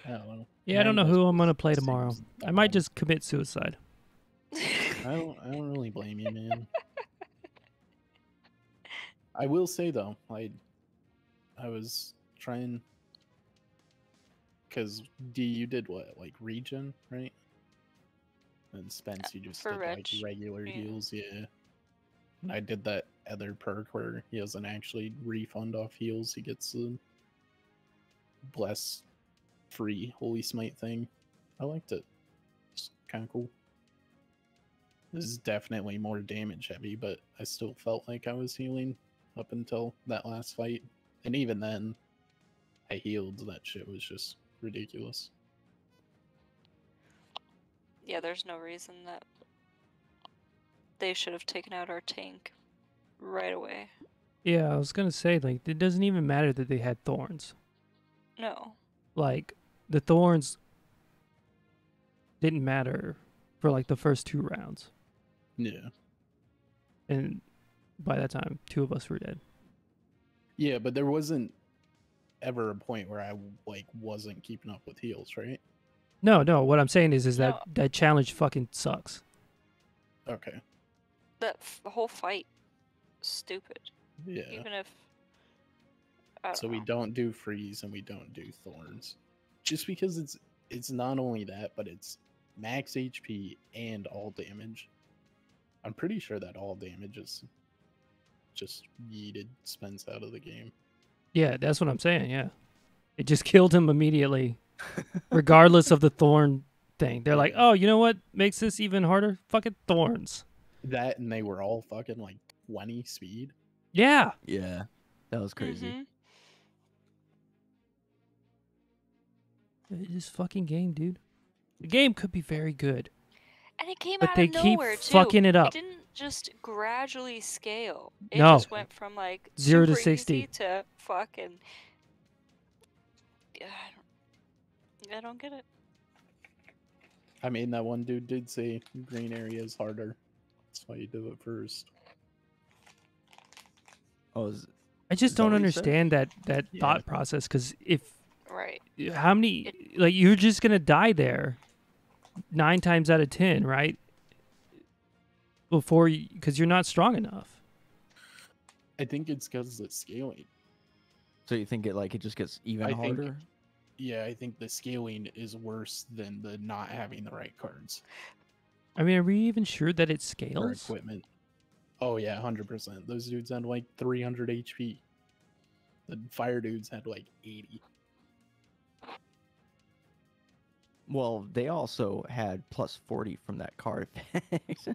I don't know. Yeah, I don't know who I'm gonna play tomorrow. I might just commit suicide. I don't. I don't really blame you, man. I will say though, I, I was trying because Dee, you did what, like region right? And Spence, you just for did like regular yeah. heals, yeah. And I did that other perk where he doesn't actually refund off heals; he gets the bless free holy smite thing. I liked it. It's kind of cool. This is definitely more damage heavy, but I still felt like I was healing up until that last fight. And even then, I healed. That shit was just ridiculous. Yeah, there's no reason that they should have taken out our tank right away. Yeah, I was gonna say like it doesn't even matter that they had thorns. No. Like the thorns didn't matter for like the first two rounds, Yeah. and by that time, two of us were dead. Yeah, but there wasn't ever a point where I like wasn't keeping up with heals, right? No, no. What I'm saying is, is that No. that challenge fucking sucks. Okay. That f- the whole fight, stupid. Yeah. Even if. I so don't we know. don't do freeze and we don't do thorns just because it's it's not only that but it's max hp and all damage i'm pretty sure that all damage is just yeeted spence out of the game Yeah, that's what I'm saying. Yeah, it just killed him immediately, regardless of the thorn thing. They're like, oh, you know what makes this even harder? Fucking thorns. that and they were all fucking like 20 speed Yeah, Yeah, that was crazy. Mhm. this fucking game, dude. The game could be very good. And it came But out they of keep nowhere too. fucking it up. It didn't just gradually scale. It No. just went from like Zero to 60. to fucking. I don't. I don't get it. i mean that one dude did say green area is harder that's why you do it first Oh, is, I just Is don't what said? understand that that Yeah. thought process because if Right. how many like you're just gonna die there nine times out of ten, right? Before you, because you're not strong enough. i think it's because it's scaling so you think it like it just gets even I think- harder? yeah i think the scaling is worse than the not having the right cards I mean, are we even sure that it or scales? equipment. Oh yeah, hundred percent. Those dudes had like three hundred HP. The fire dudes had like eighty. Well, they also had plus forty from that card effect.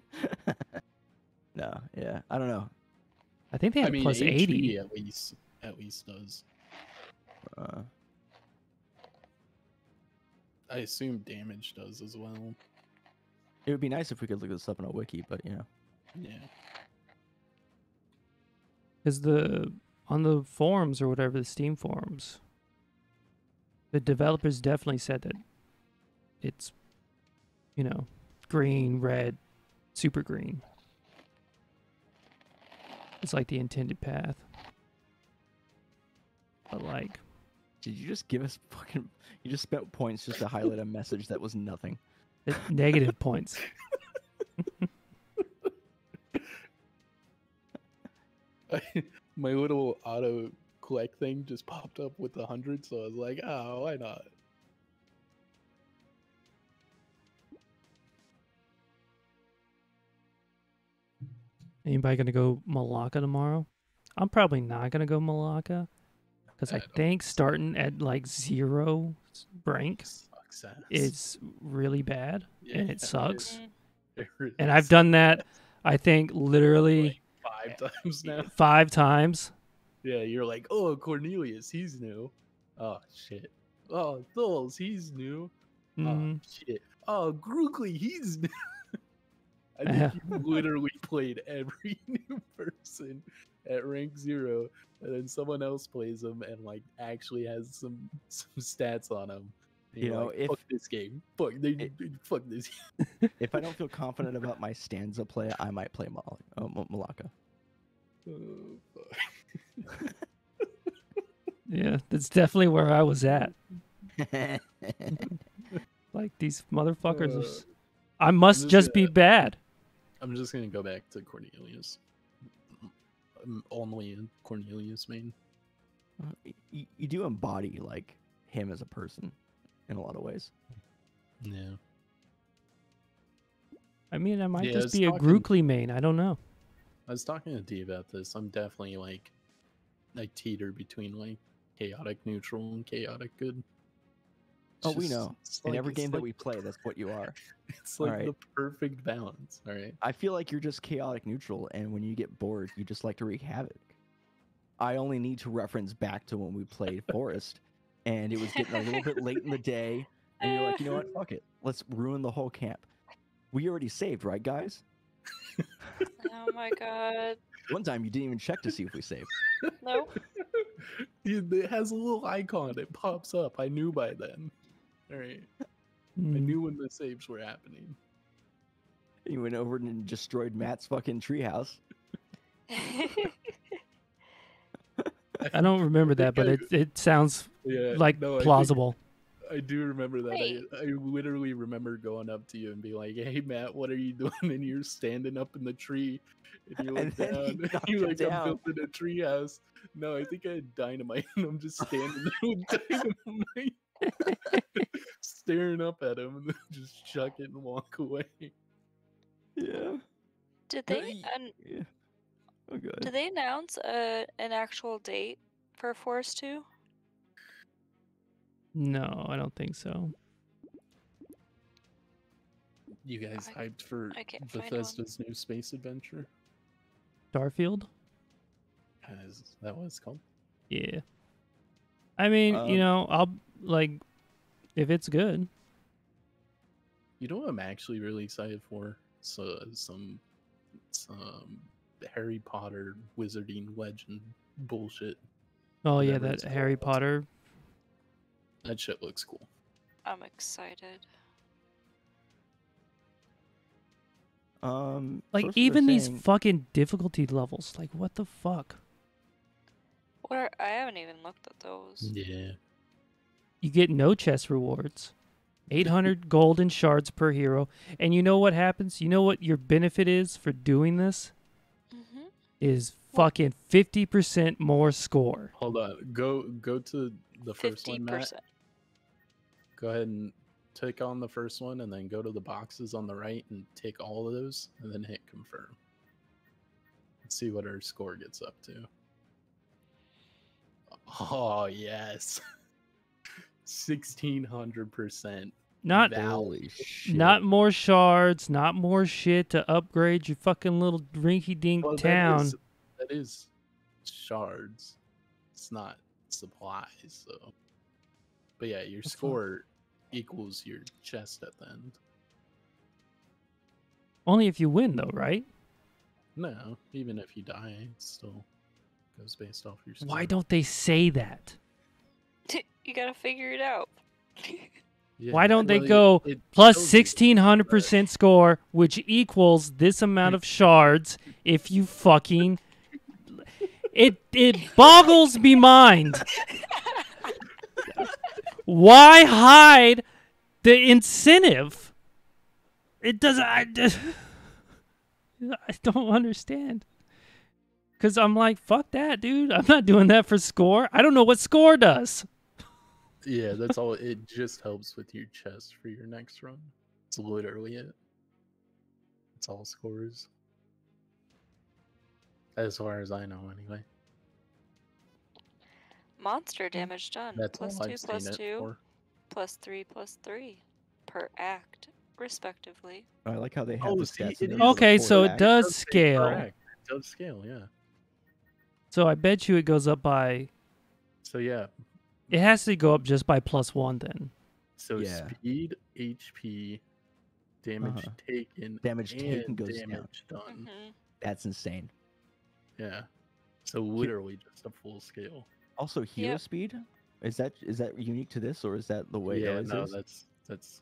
no, yeah, I don't know. I think they I had mean, plus HP eighty. at least at least does. Uh, I assume damage does as well. it would be nice if we could look this up on a wiki, but you know, Yeah. Because the on the forums or whatever the Steam forums, the developers definitely said that it's, you know, green, red, super green. It's like the intended path. But like, did you just give us fucking? You just spent points just to highlight a message that was nothing. negative points. My little auto collect thing just popped up with a hundred, so I was like, oh, why not? Anybody gonna go Malukah tomorrow? I'm probably not gonna go Malukah because I I think starting at like zero s- rank Sucks is really bad and it sucks. Mm. it really And I've done that. I think literally like, five times now. five times. Yeah, you're like, oh, Cornelius, he's new. Oh shit. Oh, Thuls, he's new. Mhm. Oh shit. Oh, Grukli, he's new. I think you literally played every new person at rank zero, and then someone else plays them and like actually has some some stats on them. You know, if- fuck this game, fuck they, it- they- fuck this. If I don't feel confident about my stanza play, I might play Mal- uh, Ma- Malukah. Oh. Yeah, that's definitely where I was at. Like these motherfuckers. Are, Uh, s- I must just just be bad. I'm just gonna go back to Cornelius. Mm, only in Cornelius main. Uh, you, you do embody like him as a person. in a lot of ways. Yeah. I mean, I might Yeah, just it's be a talking- Grukli main. I don't know. I was talking to Dee about this. I'm definitely like I teeter between like chaotic neutral and chaotic good. Oh, it's Oh, we know. In like- every it's game that we play, that's what you are. It's like Alright. the perfect balance. All right. I feel like you're just chaotic neutral, and when you get bored, you just like to wreak havoc. I only need to reference back to when we played Forest, and it was getting a little bit late in the day, and you're like, you know what? Fuck it. Let's ruin the whole camp. We already saved, right, guys? Oh my god. One time you didn't even check to see if we saved. Nope. It has a little icon. It pops up. I knew by then. All right. I Mm. knew when the saves were happening. You went over and destroyed Matt's fucking treehouse. I don't remember that, but it it sounds Yeah, like no, I think- plausible. I do remember that. Wait. I, I literally remember going up to you and be like, "Hey, Matt, what are you doing?" And you're standing up in the tree, and you And look then he down. knocked you're like, down. "I'm building a tree house." No, I think I had dynamite, and I'm just standing there with dynamite, staring up at him, and then just chuck it and walk away. Yeah. Did they y- an- Yeah. Oh god. did they announce a, an actual date for Forest 2? No, I don't think so. You guys I- hyped for I can't find one. Bethesda's new space adventure? Starfield? As that was called. Yeah. I mean, you Um, know, I'll like if it's good. You know what I'm actually really excited for? So some some Harry Potter wizarding legend bullshit. Oh yeah, that Harry called. Potter. That shit looks cool. I'm excited. Um. Like even these saying- fucking difficulty levels. Like what the fuck? What are, I haven't even looked at those. Yeah. You get no chest rewards. 800 golden shards per hero. And you know what happens? You know what your benefit is for doing this? hmm Is fucking 50% more score. Hold on. Go go to the first one. Matt. percent. Go ahead and take on the first one and then go to the boxes on the right and take all of those and then hit confirm. Let's see what our score gets up to. Oh yes. Sixteen hundred percent. Not Holy shit. not more shards, not more shit to upgrade your fucking little rinky dink Well, town. That is, that is shards. It's not supplies, so. But yeah, your fuck? score equals your chest at the end. Only if you win though, right? No, even if you die, it still goes based off your score. Why don't they say that? you gotta figure it out. Yeah, why don't they well, it- go it Plus 1600% score, which equals this amount of shards if you fucking it it boggles me mind. Why hide the incentive? It doesn't I just I don't understand. Cuz I'm like fuck that, dude. I'm not doing that for score. I don't know what score does. Yeah, that's all. It just helps with your chest for your next run. It's literally it. It's all scores. As far as I know, anyway. Monster damage done. That's Plus all two, I've seen plus it two, for. plus three, plus three per act, respectively. I like how they have Oh, the see, stats. it in is there for the Okay, so it does say per scale. It does scale, yeah. So I bet you it goes up by So yeah. It has to go up just by plus one then. So Yeah. speed, HP, damage Uh-huh. taken, Damage taken and goes down. damage done. hmm That's insane. Yeah. So literally just a full scale. Also, hero Yep. speed. Is that is that unique to this, or is that the way? it yeah, always no, is? that's that's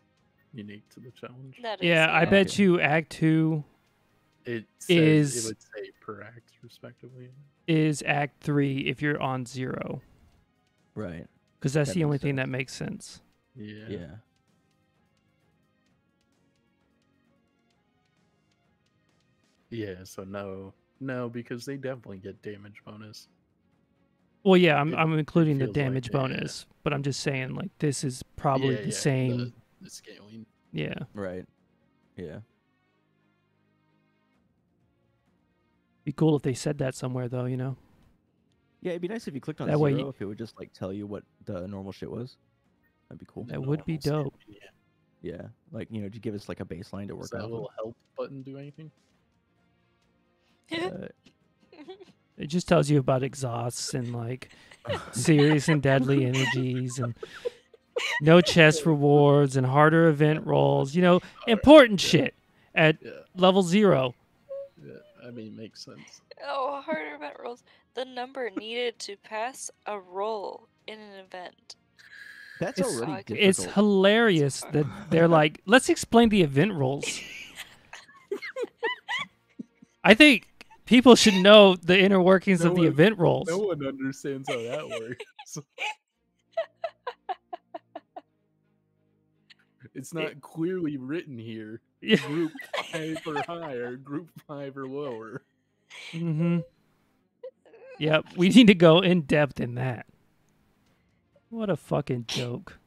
unique to the challenge. That is, Yeah, I bet Okay. you Act Two It says is- it would say per act respectively. is Act Three if you're on zero, right. Because that's That the makes only thing sense. that makes sense. Yeah. Yeah. Yeah, so no. No, because they definitely get damage bonus. Well, yeah, I'm It- I'm including the feels like damage yeah. bonus, but I'm just saying like this is probably Yeah, the yeah, same. The, the scaling. Yeah. Right. Yeah. Be cool if they said that somewhere though, you know. Yeah, it'd be nice if you clicked on That way zero you- if it would just like tell you what the normal shit was. That'd be cool. the That would be dope. scaling, Yeah. Yeah, like you know, to give us like a baseline to work Does that off. of. little help button do anything? Uh, It just tells you about exhausts and like serious and deadly energies and no chest rewards and harder event rolls, you know, important shit at Yeah. level 0. Yeah. I mean, makes sense. oh, harder event rolls. The number needed to pass a roll in an event. that's It's- already It's difficult. It's hilarious that they're like, let's explain the event rules. I think people should know the inner workings No of the one- event rolls. No one understands how that works. it's not clearly written here. Yeah. Group five or higher, group five or lower. hmm Yep, we need to go in depth in that. What a fucking joke.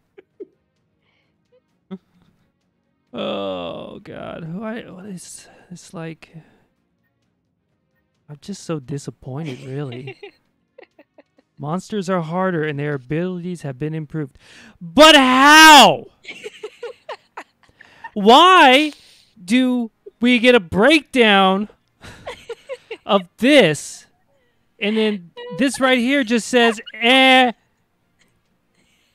oh god, why? What is? It's like I'm just so disappointed. Really, monsters are harder and their abilities have been improved, but how? Why do we get a breakdown of this, and then this right here just says, "eh."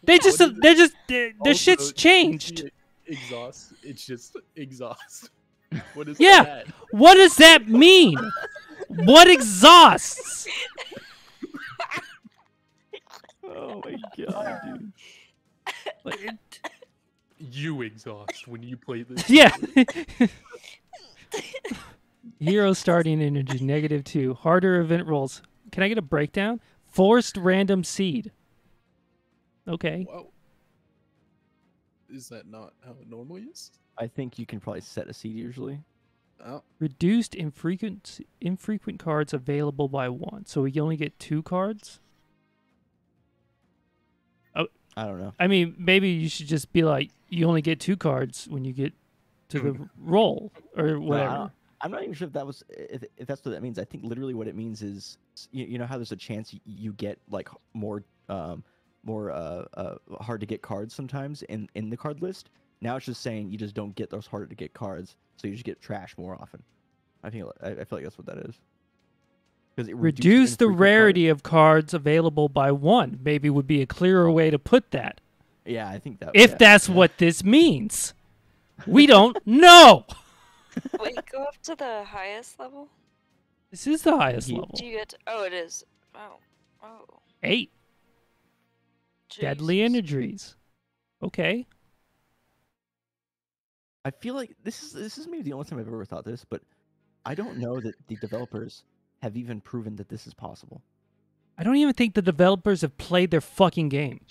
They just, What is it? they're just, their their Also, shit's changed. Exhaust. It's just exhaust. What is Yeah. that? What does that mean? what exhausts? oh my god, dude. Like, it- You exhaust when you play this. yeah. Hero starting energy negative two. Harder event rolls. Can I get a breakdown? Forced random seed. Okay. Wow. Is that not how it normally is? I think you can probably set a seed usually. Oh, Reduced infrequent infrequent cards available by one. So we only get two cards. Oh, I don't know. I mean, maybe you should just be like, you only get two cards when you get to the roll or whatever. I'm not even sure if that was if, if that's what that means. I think literally what it means is you, you know how there's a chance you get like more um more uh, uh hard to get cards sometimes in in the card list. Now it's just saying you just don't get those harder to get cards, so you just get trash more often. I think I, I feel like that's what that is. Because Reduce the cards- rarity of cards available by one. Maybe would be a clearer way to put that. Yeah, I think that. If yeah, that's yeah. what this means, we don't know. Wait, go up to the highest level. This is the highest Ye- level. Do you get? To, Oh, it is. Oh, oh. Eight deadly Jesus. energies. Okay. I feel like this is this is maybe the only time I've ever thought this, but I don't know that the developers have even proven that this is possible. I don't even think the developers have played their fucking game.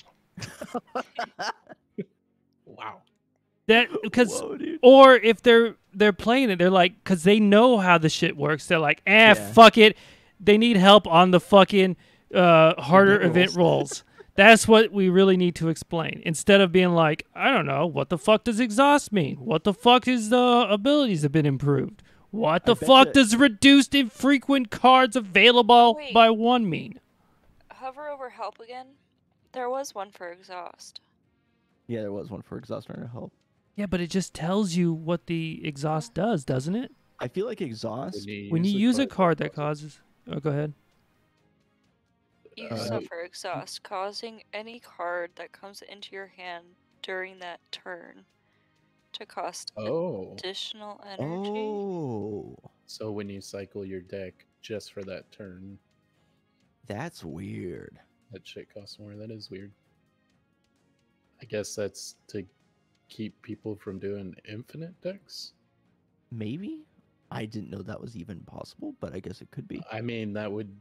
Wow. That because or if they're they're playing it, they're like because they know how the shit works. They're like, eh, Yeah. fuck it. They need help on the fucking uh, harder Event event rolls. That's what we really need to explain. Instead of being like, I don't know, what the fuck does exhaust mean? What the fuck is the abilities have been improved? What the fuck that- does reduced infrequent cards available Wait. by one mean? Hover over help again. There was one for exhaust. Yeah, there was one for exhaust runner help. Yeah, but it just tells you what the exhaust does, doesn't it? I feel like exhaust. When you use a card that causes. causes, oh, go ahead. You Uh, suffer exhaust, causing any card that comes into your hand during that turn to cost Oh, additional energy. Oh, so when you cycle your deck just for that turn, that's weird. That shit costs more. That is weird. I guess that's to keep people from doing infinite decks. Maybe I didn't know that was even possible, but I guess it could be. I mean, that would.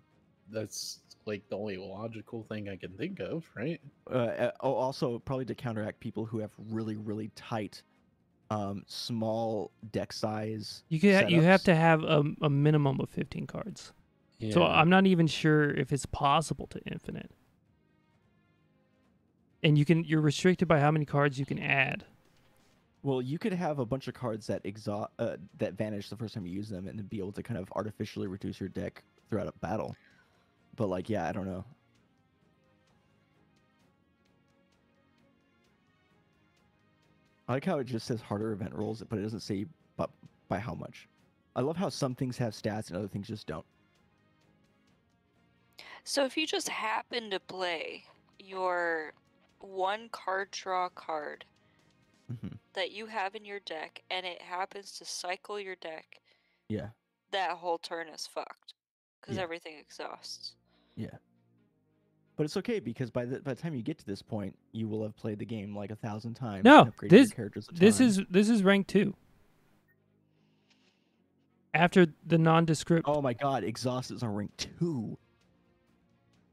That's like the only logical thing I can think of, right? Uh, uh, oh, also probably to counteract people who have really, really tight, um, small deck size. You can you have to have a, a minimum of 15 cards. So I'm not even sure if it's possible to infinite. And you can you're restricted by how many cards you can add. Well, you could have a bunch of cards that exhaust uh, that vanish the first time you use them, and then be able to kind of artificially reduce your deck throughout a battle. But like, yeah, I don't know. I like how it just says harder event rolls, but it doesn't say but by how much. I love how some things have stats and other things just don't. So if you just happen to play your one card draw card hmm that you have in your deck and it happens to cycle your deck, Yeah, that whole turn is fucked because Yeah. everything exhausts. Yeah. But it's okay because by the by the time you get to this point, you will have played the game like a thousand times. No, and this- characters This is this is rank 2. After the nondescript. Oh my god, exhaust is on rank two.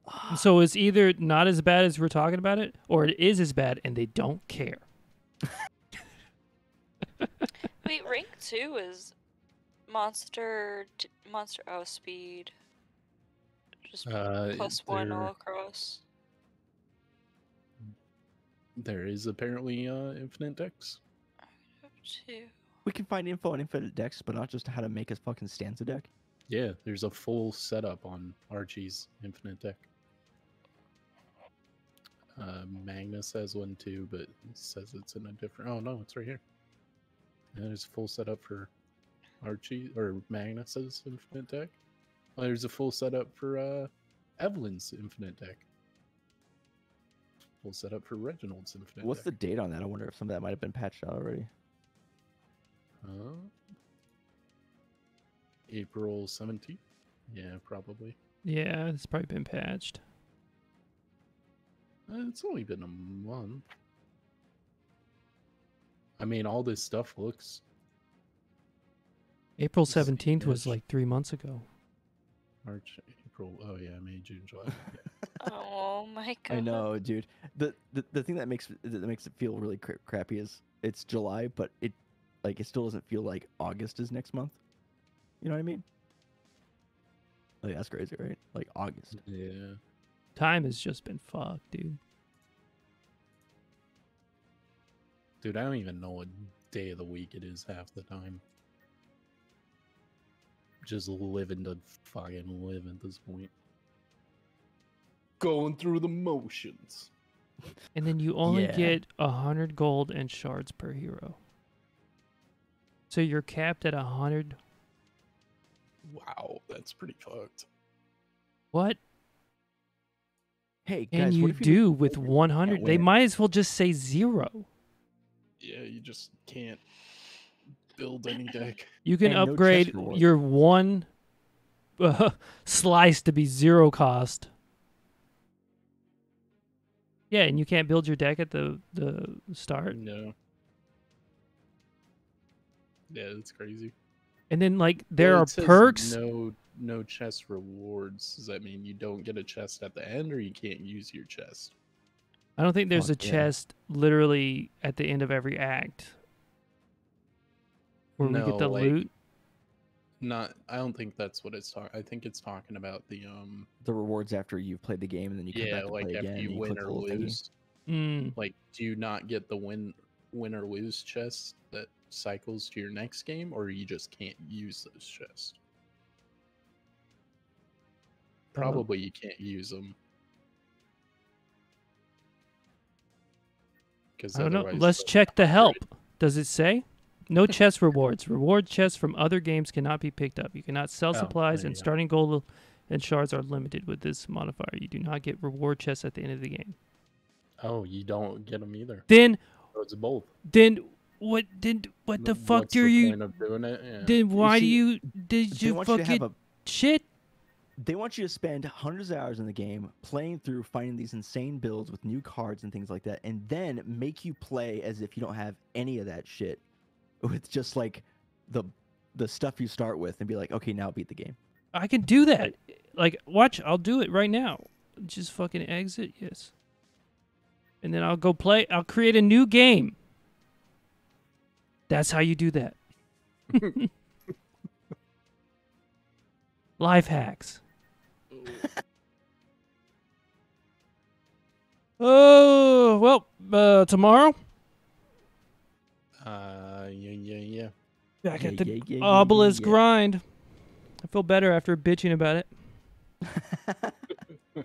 So it's either not as bad as we're talking about it or it is as bad and they don't care. Wait, rank two is monster, d- monster oh speed, just Uh, plus one all across. There is apparently uh, infinite decks. Two. We can find info on Infinite decks, but not just how to make a fucking stanza deck. Yeah, there's a full setup on Archie's infinite deck. Uh, Magnus has one too, but it says it's in a different. Oh no, it's right here. And there's a full setup for Archie or Magnus's infinite deck. Oh, there's a full setup for uh, Evelyn's infinite deck. Full setup for Reginald's infinite. Deck. What's the date on that? I wonder if some of that might have been patched out already. Uh, April seventeenth. Yeah, probably. Yeah, it's probably been patched. Uh, It's only been a month. I mean, all this stuff looks. April 17th was like 3 months ago. March, April. Oh yeah, May, June, July. Oh my god. I know, dude. The, the the thing that makes that makes it feel really cra- crappy is it's July, but it like it still doesn't feel like August is next month. You know what I mean? Like that's crazy, right? Like August. yeah. Time has just been fucked, dude. Dude, I don't even know what day of the week it is half the time. Just living to fucking live at this point. Going through the motions. And then you only Yeah. get a hundred gold and shards per hero. So you're capped at a hundred. Wow, that's pretty fucked. What Hey can guys, you what if you do just with 100? They might as well just say zero. Yeah, you just can't build any deck. You can And upgrade reward. your one uh, slice to be zero cost. Yeah, and you can't build your deck at the the start. No. Yeah, that's crazy. And then like there Well, are perks. No, no chest rewards. Does that mean you don't get a chest at the end, or you can't use your chest? I don't think there's a yeah. chest literally at the end of every act where we get the like, loot. Not. I don't think that's what it's talking. I think it's talking about the um. the rewards after you've played the game and then you come yeah, back to like play after again. you and win or lose. Mm. Like, do you not get the win, win or lose chest that cycles to your next game, or you just can't use those chests? Uh, Probably you can't use them. Because I don't know. Let's check the help. Does it say? No chest rewards. Reward chests from other games cannot be picked up. You cannot sell Oh, supplies, and you go. starting gold and shards are limited with this modifier. You do not get reward chests at the end of the game. Oh, you don't get them either. Then, So it's both. then what? Then what the Then fuck what's do the you? point of doing it? Yeah. Then why do see, you? Did you want you fucking a shit? They want you to spend hundreds of hours in the game playing through finding these insane builds with new cards and things like that and then make you play as if you don't have any of that shit with just like the the stuff you start with and be like okay now beat the game I can do that. Like, watch, I'll do it right now. Just fucking exit, yes. And then I'll go play. I'll create a new game. That's how you do that. Life hacks. Oh well, uh, tomorrow Uh, yeah, yeah, yeah. back Yeah, at the yeah, yeah, yeah, obelisk yeah. grind. I feel better after bitching about it.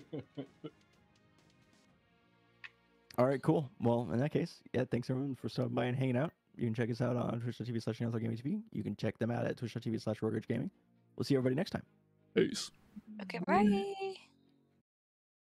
All right, cool. Well, in that case, yeah, thanks everyone for stopping by and hanging out. You can check us out on twitch.tv slash Gaming TV. You can check them out at twitch.tv slash Gaming. We'll see everybody next time. Peace. Okay, mm. bye.